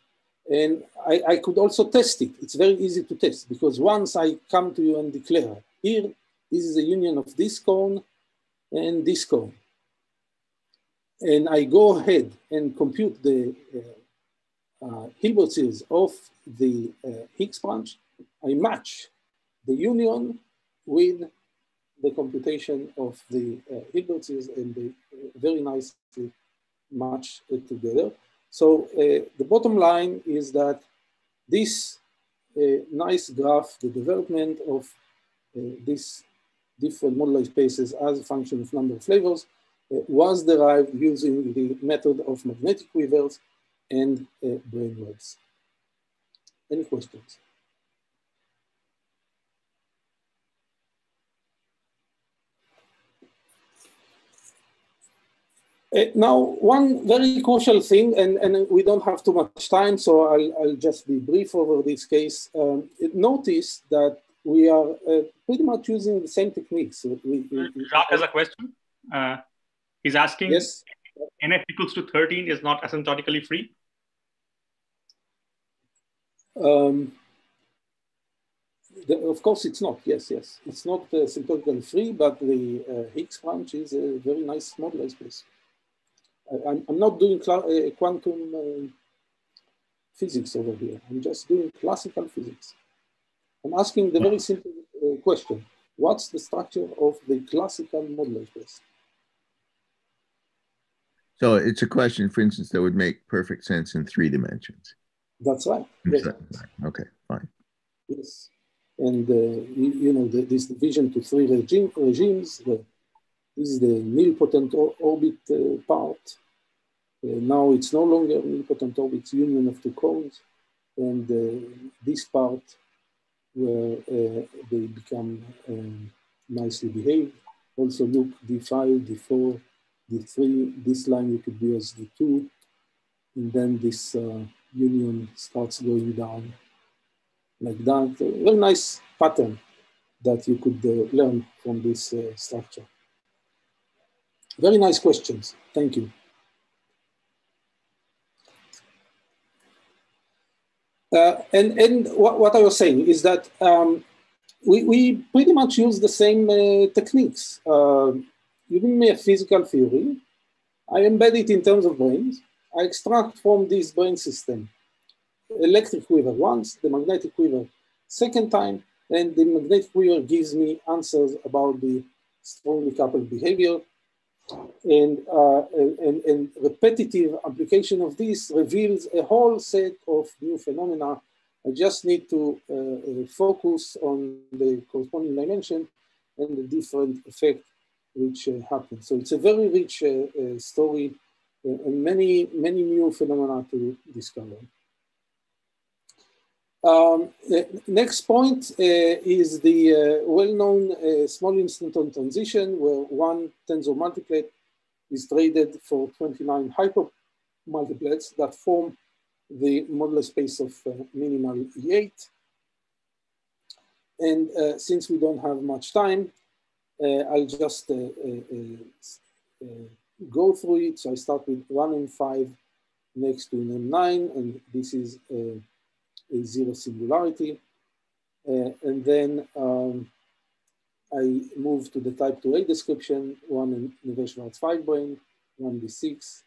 And I, I, could also test it. It's very easy to test because once I come to you and declare, here, this is a union of this cone and this cone. And I go ahead and compute the uh, uh, Hilbert series of the uh, Higgs branch. I match the union with the computation of the uh, Hilbert series and they uh, very nicely match it together. So uh, the bottom line is that this uh, nice graph, the development of uh, these different moduli spaces as a function of number of flavors uh, was derived using the method of magnetic quivers and brane webs. Any questions? Now, one very crucial thing, and, and we don't have too much time, so I'll, I'll just be brief over this case. Um, notice that we are uh, pretty much using the same techniques. We, we, Jacques has a question. Uh, he's asking, yes? NF equals to 13 is not asymptotically free? Um, the, of course, it's not. Yes, yes. It's not uh, asymptotically free, but the uh, Higgs branch is a very nice moduli space. I'm, I'm not doing uh, quantum uh, physics over here. I'm just doing classical physics. I'm asking the very simple uh, question. What's the structure of the classical moduli space? So it's a question, for instance, that would make perfect sense in three dimensions. That's right. Yes. Okay, fine. Yes. And, uh, you, you, know, the, this division to three regime, regimes, the this is the nilpotent orbit uh, part. Uh, now it's no longer nilpotent orbit union of two cones. And uh, this part where they become um, nicely behaved also look D5, D4, D3, this line you could be as D2, and then this uh, union starts going down like that. A very nice pattern that you could uh, learn from this uh, structure. Very nice questions. Thank you. Uh, and and what, what I was saying is that um, we, we pretty much use the same uh, techniques. Uh, you give me a physical theory, I embed it in terms of branes, I extract from this brane system electric quiver once, the magnetic quiver second time, and the magnetic quiver gives me answers about the strongly coupled behavior. And, uh, and, and repetitive application of this reveals a whole set of new phenomena I just need to uh, uh, focus on the corresponding dimension and the different effect which uh, happen. So it's a very rich story and many, many new phenomena to discover. Um, next point uh, is the uh, well-known uh, small instanton transition where one tensor multiplet is traded for 29 hypermultiplets that form the moduli space of uh, minimal E8. And uh, since we don't have much time, uh, I'll just go through it. So I start with one M5 next to an M9, and this is a, zero singularity. Uh, and then um, I move to the type 2A description, one in Neveu-Schwarz 5 brane, 1d6,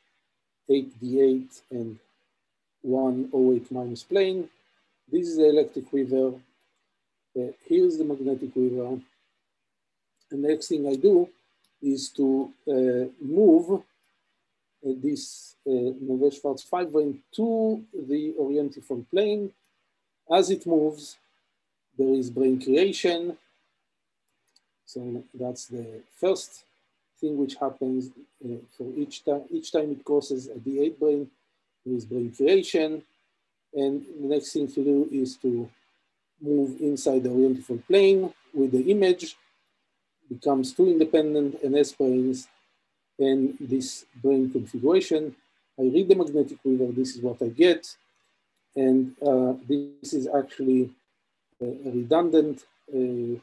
8d8, and 108 minus plane. This is the electric quiver. Uh, here's the magnetic quiver. The next thing I do is to uh, move uh, this uh, Neveu-Schwarz 5 brain to the orientifold plane. As it moves, there is brane creation. So that's the first thing which happens uh, for each time. Each time it crosses a D8 brane, with brane creation. And the next thing to do is to move inside the orientifold plane with the image, becomes two independent NS branes and this brane configuration. I read the magnetic quiver, this is what I get. And uh, this is actually a redundant, uh,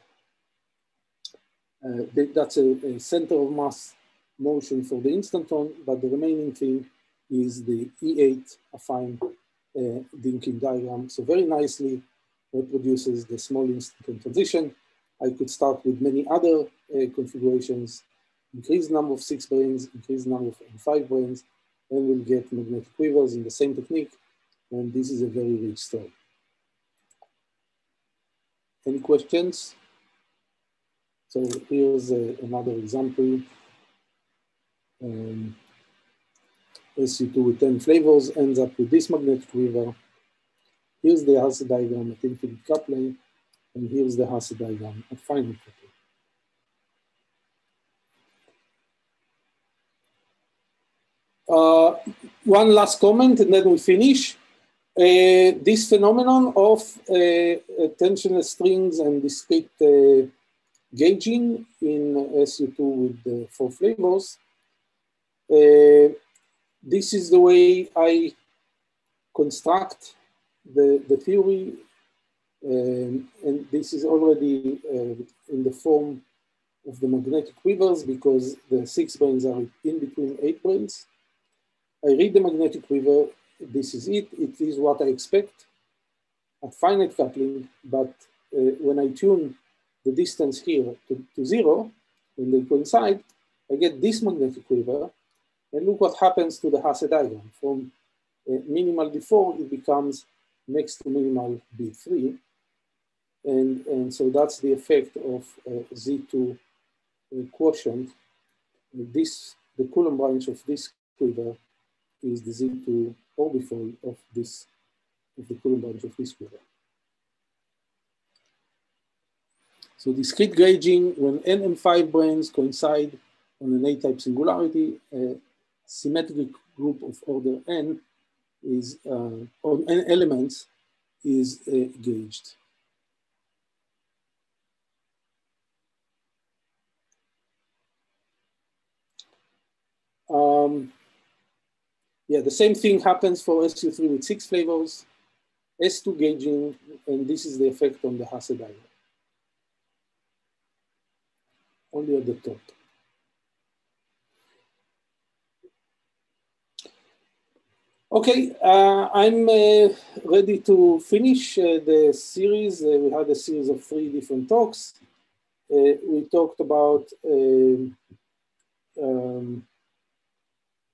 uh, that's a, a, center of mass motion for the instanton, but the remaining thing is the E8 affine uh, Dynkin diagram. So very nicely reproduces the small instanton transition. I could start with many other uh, configurations, increase number of six branes, increase number of five branes, and we'll get magnetic quivers in the same technique. And this is a very rich story. Any questions? So here's uh, another example. Um, SU2 with 10 flavors ends up with this magnetic quiver. Here's the Hasse diagram at infinite coupling, and here's the Hasse diagram at finite coupling. Uh, one last comment and then we finish. Uh, this phenomenon of uh, tensionless strings and discrete uh, gauging in SU2 with four flavors this is the way I construct the, the theory. Um, and this is already uh, in the form of the magnetic quivers because the six branes are in between eight branes. I read the magnetic quiver, this is it, it is what I expect at finite coupling, but uh, when I tune the distance here to, to zero, when they coincide, I get this magnetic quiver and look what happens to the Hasse diagram. From uh, minimal D4, it becomes next to minimal B3. And, and so that's the effect of uh, Z2 uh, quotient. This, the Coulomb branch of this quiver is the Z2 orbifold of this, of the Coulomb branch of this quiver. So discrete gauging, when N and 5 branes coincide on an A-type singularity, uh, symmetric group of order n is, uh, or n elements is uh, gauged. Um, yeah, the same thing happens for SU3 with six flavors, S2 gauging, and this is the effect on the Hasse diagram. Only at the top. Okay, uh, I'm uh, ready to finish uh, the series. Uh, we had a series of three different talks. Uh, we talked about, um, um,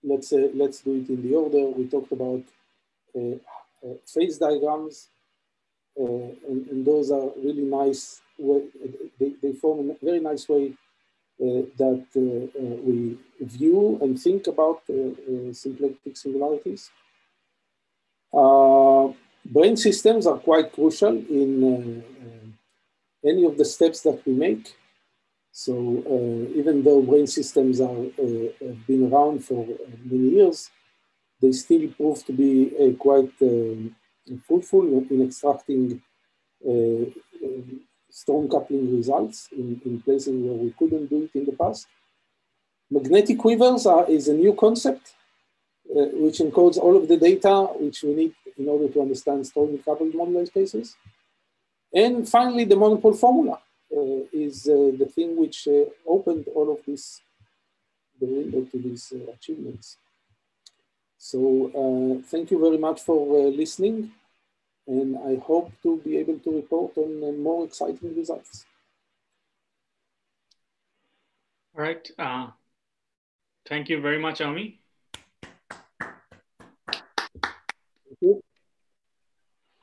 let's, uh, let's do it in the order. We talked about uh, uh, phase diagrams, uh, and, and, those are really nice. They, they form a very nice way that we view and think about symplectic singularities. Uh, brane systems are quite crucial in uh, any of the steps that we make. So uh, even though brane systems are, have been around for many years, they still prove to be quite um, fruitful in extracting strong coupling results in, in, places where we couldn't do it in the past. Magnetic quivers are, is a new concept uh, which encodes all of the data which we need in order to understand strongly coupled moduli spaces. And finally, the monopole formula uh, is uh, the thing which uh, opened all of this, the window to these uh, achievements. So uh, thank you very much for listening. And I hope to be able to report on more exciting results. All right. thank you very much, Ami.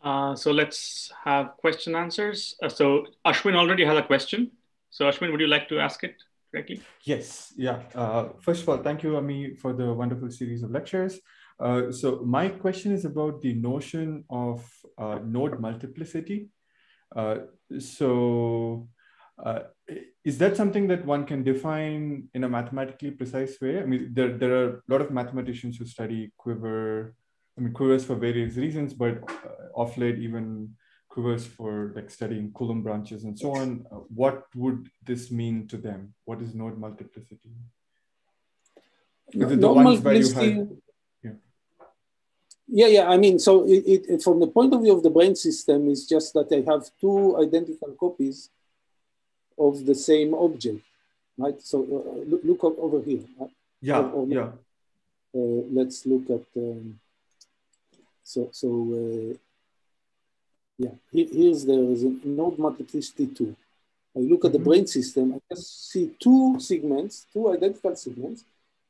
Uh, so let's have question answers. Uh, so Aswin already has a question. So Aswin, would you like to ask it directly? Yes, yeah. Uh, first of all, thank you, Ami, for the wonderful series of lectures. Uh, so my question is about the notion of uh, node multiplicity. so is that something that one can define in a mathematically precise way? I mean, there, there are a lot of mathematicians who study quiver I mean, quivers for various reasons, but uh, off late even quivers for like studying Coulomb branches and so on. Uh, what would this mean to them? What is node multiplicity? Is it the ones where you had, yeah. yeah, yeah. I mean, so it, it, from the point of view of the brane system, it's just that I have two identical copies of the same object, right? So uh, look, look, over here. Right? Yeah, or, or, yeah. Uh, let's look at. Um, so, so uh, yeah, here's the node multiplicity two. I look at the mm-hmm. brane system, I just see two segments, two identical segments,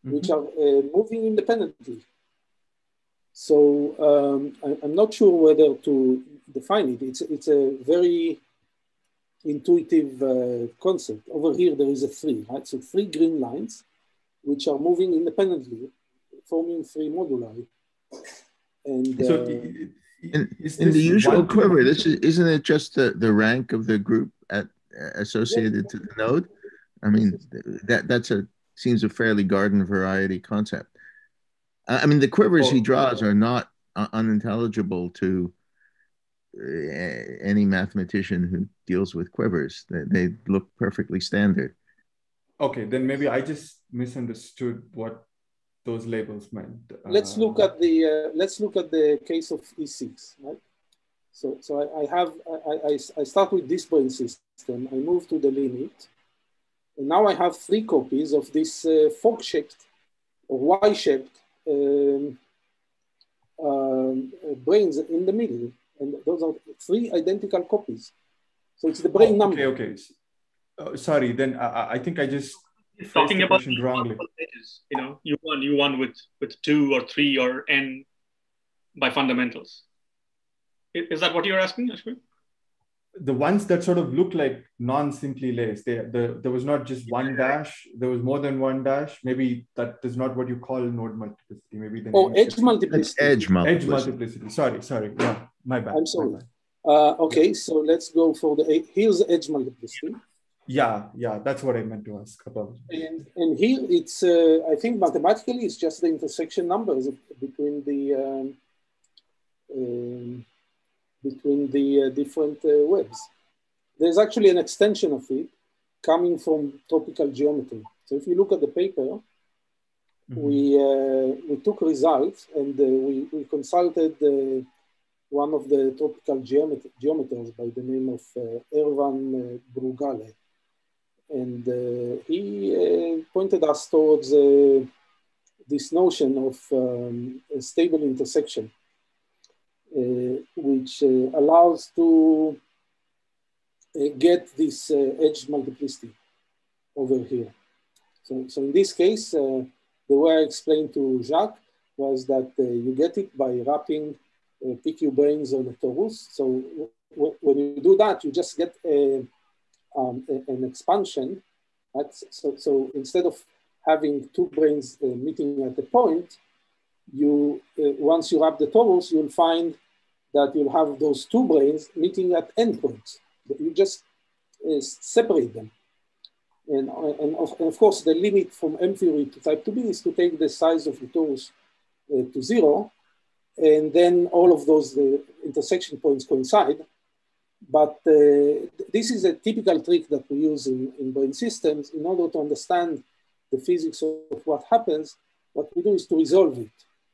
mm-hmm. which are uh, moving independently. So um, I, am not sure whether to define it. It's, it's a very intuitive uh, concept. Over here, there is a three, right? So three green lines, which are moving independently, forming three moduli. And so, uh, in, in the usual quiver, this is isn't it just the, the rank of the group at associated yeah. to the node? I mean, that that's a seems a fairly garden variety concept. I mean, the quivers he draws are not unintelligible to uh, any mathematician who deals with quivers. They, they look perfectly standard. Okay, then maybe I just misunderstood what those labels meant. Let's look at the uh, let's look at the case of E6, right? So so I, I have I, I, I start with this brane system. I move to the limit, and now I have three copies of this uh, fork-shaped or Y-shaped um, um, branes in the middle, and those are three identical copies. So it's the brane oh, number. Okay, okay. Uh, sorry, then I, I think I just talking about wrongly. You know, you won, you won with with two or three or n bifundamentals. Is that what you're asking, Aswin? The ones that sort of look like non-simply laced, they, the, there was not just one dash, there was more than one dash. Maybe that is not what you call node multiplicity. Maybe the oh, edge multiplicity. edge multiplicity. Edge multiplicity. Sorry, sorry. Yeah, my bad. I'm sorry. Uh, okay, so let's go for the here's the edge multiplicity. Yeah, yeah, that's what I meant to ask about. And, and here it's, uh, I think mathematically it's just the intersection numbers between the um, um, between the uh, different uh, webs. There's actually an extension of it coming from tropical geometry. So if you look at the paper, mm-hmm. we, uh, we took results and uh, we, we consulted uh, one of the tropical geomet- geometers by the name of uh, Erwan Brugallé. And he pointed us towards this notion of um, a stable intersection, which allows to get this edge multiplicity over here. So, so in this case, uh, the way I explained to Jacques was that uh, you get it by wrapping uh, PQ branes on a torus. So when you do that, you just get a, um, an expansion. Right? So, so instead of having two branes uh, meeting at a point, you uh, once you wrap the torus, you'll find that you'll have those two branes meeting at endpoints. You just uh, separate them. And, and, of, and, of, course, the limit from M theory to type 2B is to take the size of the torus uh, to zero, and then all of those uh, intersection points coincide. But uh, this is a typical trick that we use in, in brane systems in order to understand the physics of what happens. What we do is to resolve it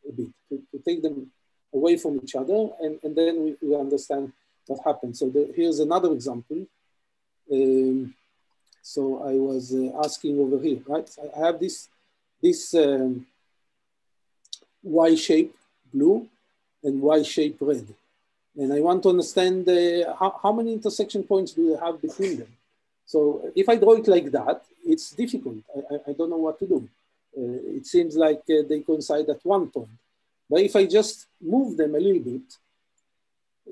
a bit, to, to take them away from each other, and, and then we, we understand what happens. So the, here's another example. Um, so I was uh, asking over here, right? I have this, this um, Y shape blue and Y shape red. And I want to understand uh, how, how many intersection points do they have between them? So if I draw it like that, it's difficult. I, I, don't know what to do. Uh, it seems like uh, they coincide at one point. But if I just move them a little bit,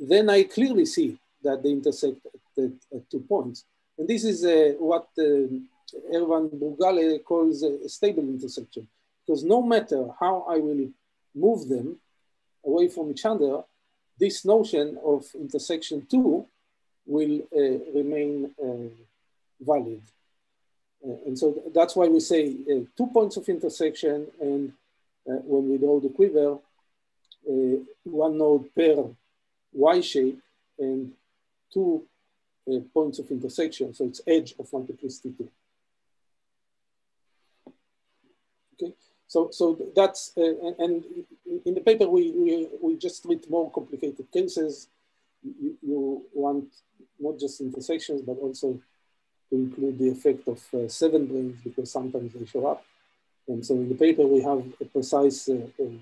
then I clearly see that they intersect at, at, at two points. And this is uh, what uh, Erwan Brugallé calls a stable intersection. Because no matter how I will move them away from each other, this notion of intersection two will uh, remain uh, valid. Uh, and so that's why we say uh, two points of intersection and when we draw the quiver, one node per Y shape and two points of intersection. So it's edge of multiplicity two. Okay, so so that's uh, and, in the paper we, we we just treat more complicated cases. You, you, want not just intersections but also to include the effect of uh, seven branes because sometimes they show up. And so in the paper we have precise uh, uh,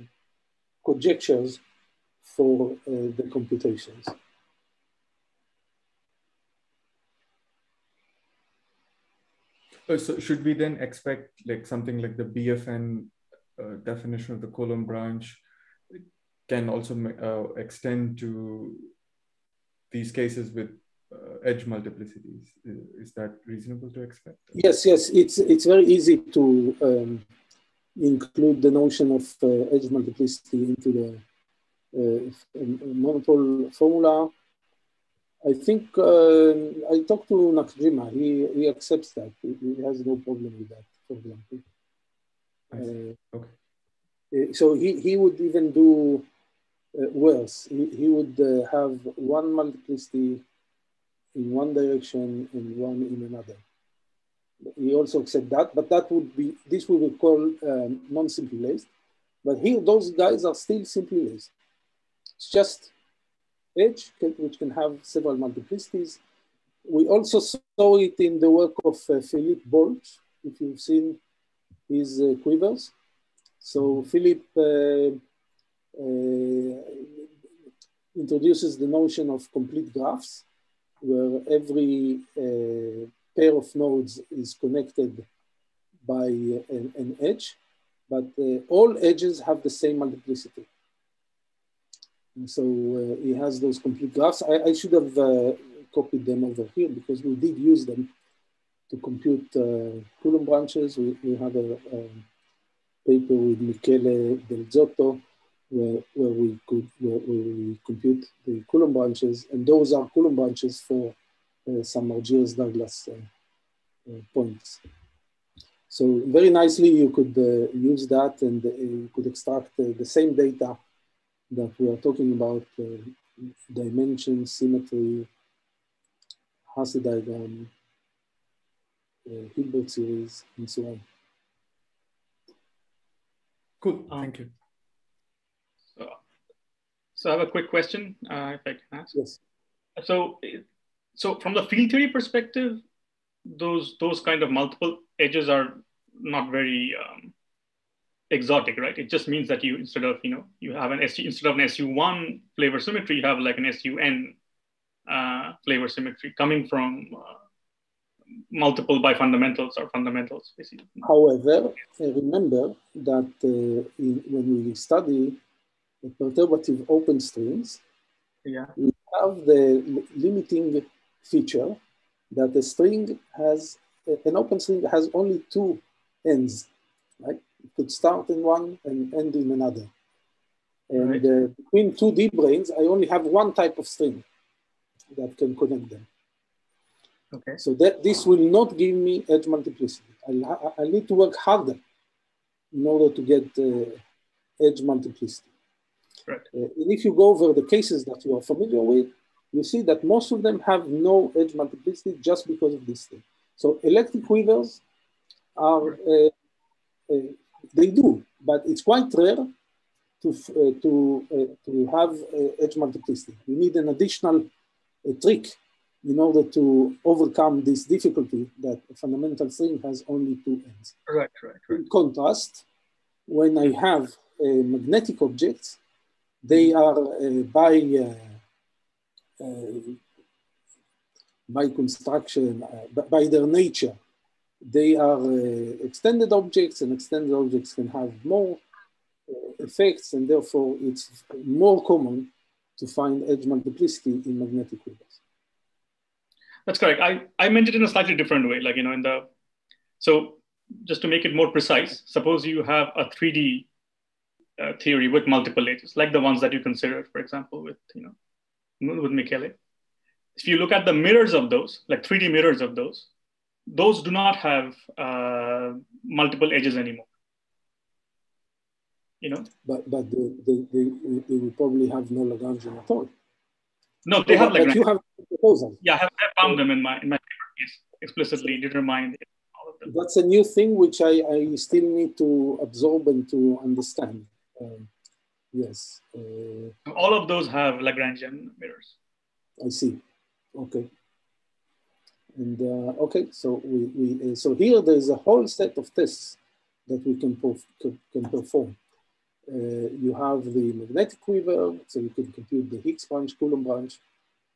conjectures for uh, the computations. Oh, so should we then expect like something like the BFN definition of the Coulomb branch can also uh, extend to these cases with uh, edge multiplicities? Is that reasonable to expect? Yes, yes. It's it's very easy to um, include the notion of uh, edge multiplicity into the uh, monopole formula I think uh, I talked to Nakajima. He, he accepts that. He, he has no problem with that, for example. Uh, okay. Uh, so he, he would even do uh, worse. He, he would uh, have one multiplicity in one direction and one in another. He also said that, but that would be, this we would call um, non-simply laced. But here, those guys are still simply laced. It's just edge, which can have several multiplicities. We also saw it in the work of uh, Philip Boalch, if you've seen his quivers. So Philip uh, uh, introduces the notion of complete graphs, where every uh, pair of nodes is connected by an, an edge, but uh, all edges have the same multiplicity. And so uh, he has those complete graphs. I, I should have uh, copied them over here because we did use them to compute uh, Coulomb branches. We, we have a, a paper with Michele Del Zotto where, where we could where, where, we compute the Coulomb branches, and those are Coulomb branches for uh, some Argyres Douglas uh, uh, points. So very nicely you could use that and you could extract the same data that we are talking about uh, dimension, symmetry, Hasse diagram, uh, Hilbert series, and so on. Cool. Um, Thank you. So, so I have a quick question, uh, if I can ask. Yes. So, so from the field theory perspective, those those kind of multiple edges are not very um, exotic, right? It just means that you instead of you know you have an SU instead of an SU one flavor symmetry, you have like an SUN uh, flavor symmetry coming from uh, multiple bifundamentals or fundamentals. Basically. However, remember that uh, in, when we study the perturbative open strings, yeah. we have the limiting feature that the string has, an open string has only two ends, right? It could start in one and end in another. And right. uh, between two D branes, I only have one type of string that can connect them. Okay. So that this will not give me edge multiplicity. I'll, i need to work harder in order to get uh, edge multiplicity. Right. Uh, and if you go over the cases that you are familiar with, you see that most of them have no edge multiplicity just because of this thing. So electric quivers are, uh, uh, they do, but it's quite rare to, uh, to, uh, to have uh, edge multiplicity. You need an additional trick in order to overcome this difficulty that a fundamental thing has only two ends. Right, right, right. In contrast, when I have uh, magnetic objects, they are uh, by uh, uh by construction, uh, by their nature, they are uh, extended objects, and extended objects can have more effects, and therefore it's more common to find edge multiplicity in magnetic quivers. That's correct. I, I meant it in a slightly different way. Like, you know, in the, so just to make it more precise, suppose you have a 3D uh, theory with multiple edges, like the ones that you considered, for example, with, you know, with Michele. If you look at the mirrors of those, like 3D mirrors of those, those do not have uh, multiple edges anymore. You know? But, but they, they, they, they will probably have no Lagrangian at all. No, they have like you have proposal. Yeah, I have I found them in my in my paper. Yes, explicitly determined all of them. That's a new thing which I, I still need to absorb and to understand. Um, yes. Uh, all of those have Lagrangian mirrors. I see. Okay. And uh, okay, so we, we uh, so here there is a whole set of tests that we can perf can perform. Uh, you have the magnetic quiver, so you can compute the Higgs branch, Coulomb branch.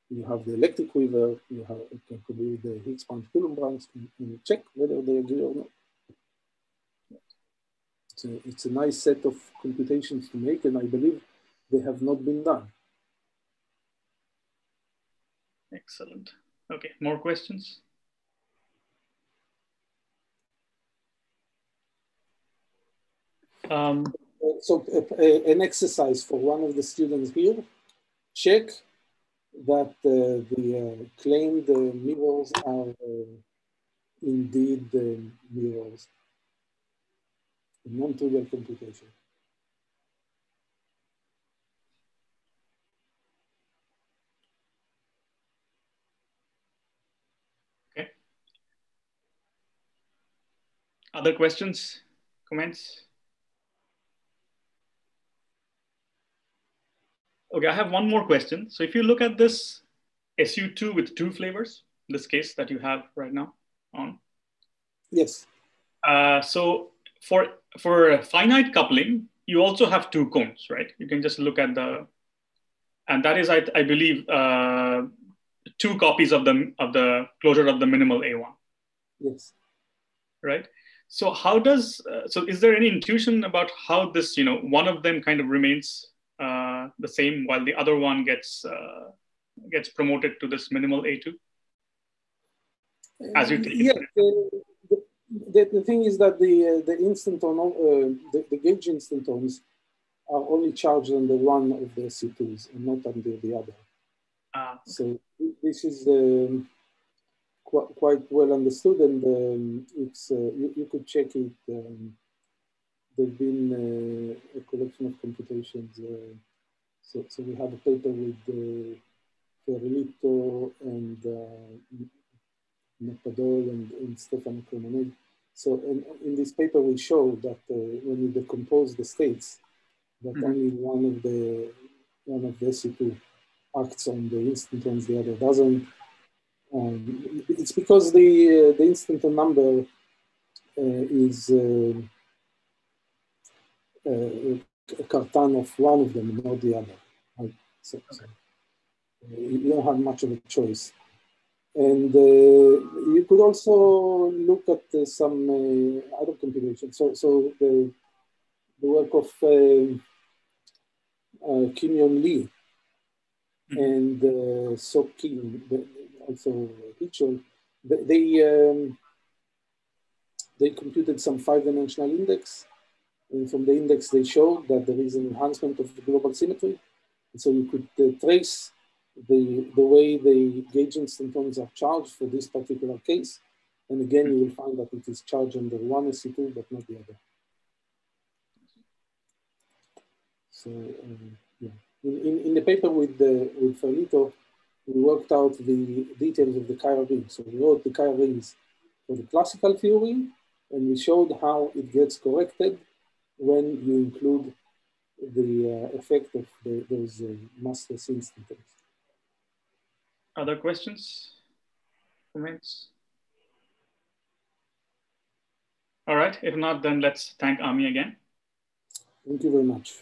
You have the electric quiver, you, have, you can compute the Higgs branch, Coulomb branch, and, and check whether they agree or not. So it's a nice set of computations to make, and I believe they have not been done. Excellent. Okay, more questions? Um, so uh, an exercise for one of the students here, check that uh, the uh, claimed uh, mirrors are uh, indeed mirrors. Non-trivial computation. Okay. Other questions, comments? Okay, I have one more question. So if you look at this SU2 with two flavors, this case that you have right now on. Yes. Uh, so for, for finite coupling, you also have two cones, right? You can just look at the, and that is, I, I believe, uh, two copies of the, of the closure of the minimal A1. Yes. Right? So how does, uh, so is there any intuition about how this, you know, one of them kind of remains uh, the same while the other one gets uh, gets promoted to this minimal A2? As you take yeah, the, the, the, thing is that the uh, the instanton uh, the, the gauge instantons are only charged on the one of the C2s and not under the other. Ah. So this is um, qu quite well understood, and um, it's uh, you, you, could check it. Um, there've been uh, a collection of computations. Uh, so, so we have a paper with uh, Ferlito and uh, Noppadol and, and Stefano Cremonesi So in, in this paper, we show that uh, when you decompose the states, that mm-hmm. only one of the one of the SU2 acts on the instantons, the other doesn't. Um, it's because the uh, the instanton number uh, is uh, uh, a cartan of one of them, not the other. Right? So, so, you don't have much of a choice. And uh, you could also look at uh, some uh, other computations. So, so the, the work of uh, uh, Kimyeong Lee mm-hmm. and uh, Sok Kim, also Hichol, they, um, they computed some five-dimensional index. And from the index, they showed that there is an enhancement of the global symmetry. And so you could uh, trace the, the way the gauge instantons are charged for this particular case. And again, you will find that it is charged under one SU2, but not the other. So um, yeah, in, in, in, the paper with, the, with Ferlito, we worked out the details of the chiral ring. So we wrote the chiral rings for the classical theory, and we showed how it gets corrected when you include the uh, effect of the, those uh, massless instantons. Other questions, comments? All right, if not, then let's thank Ami again. Thank you very much.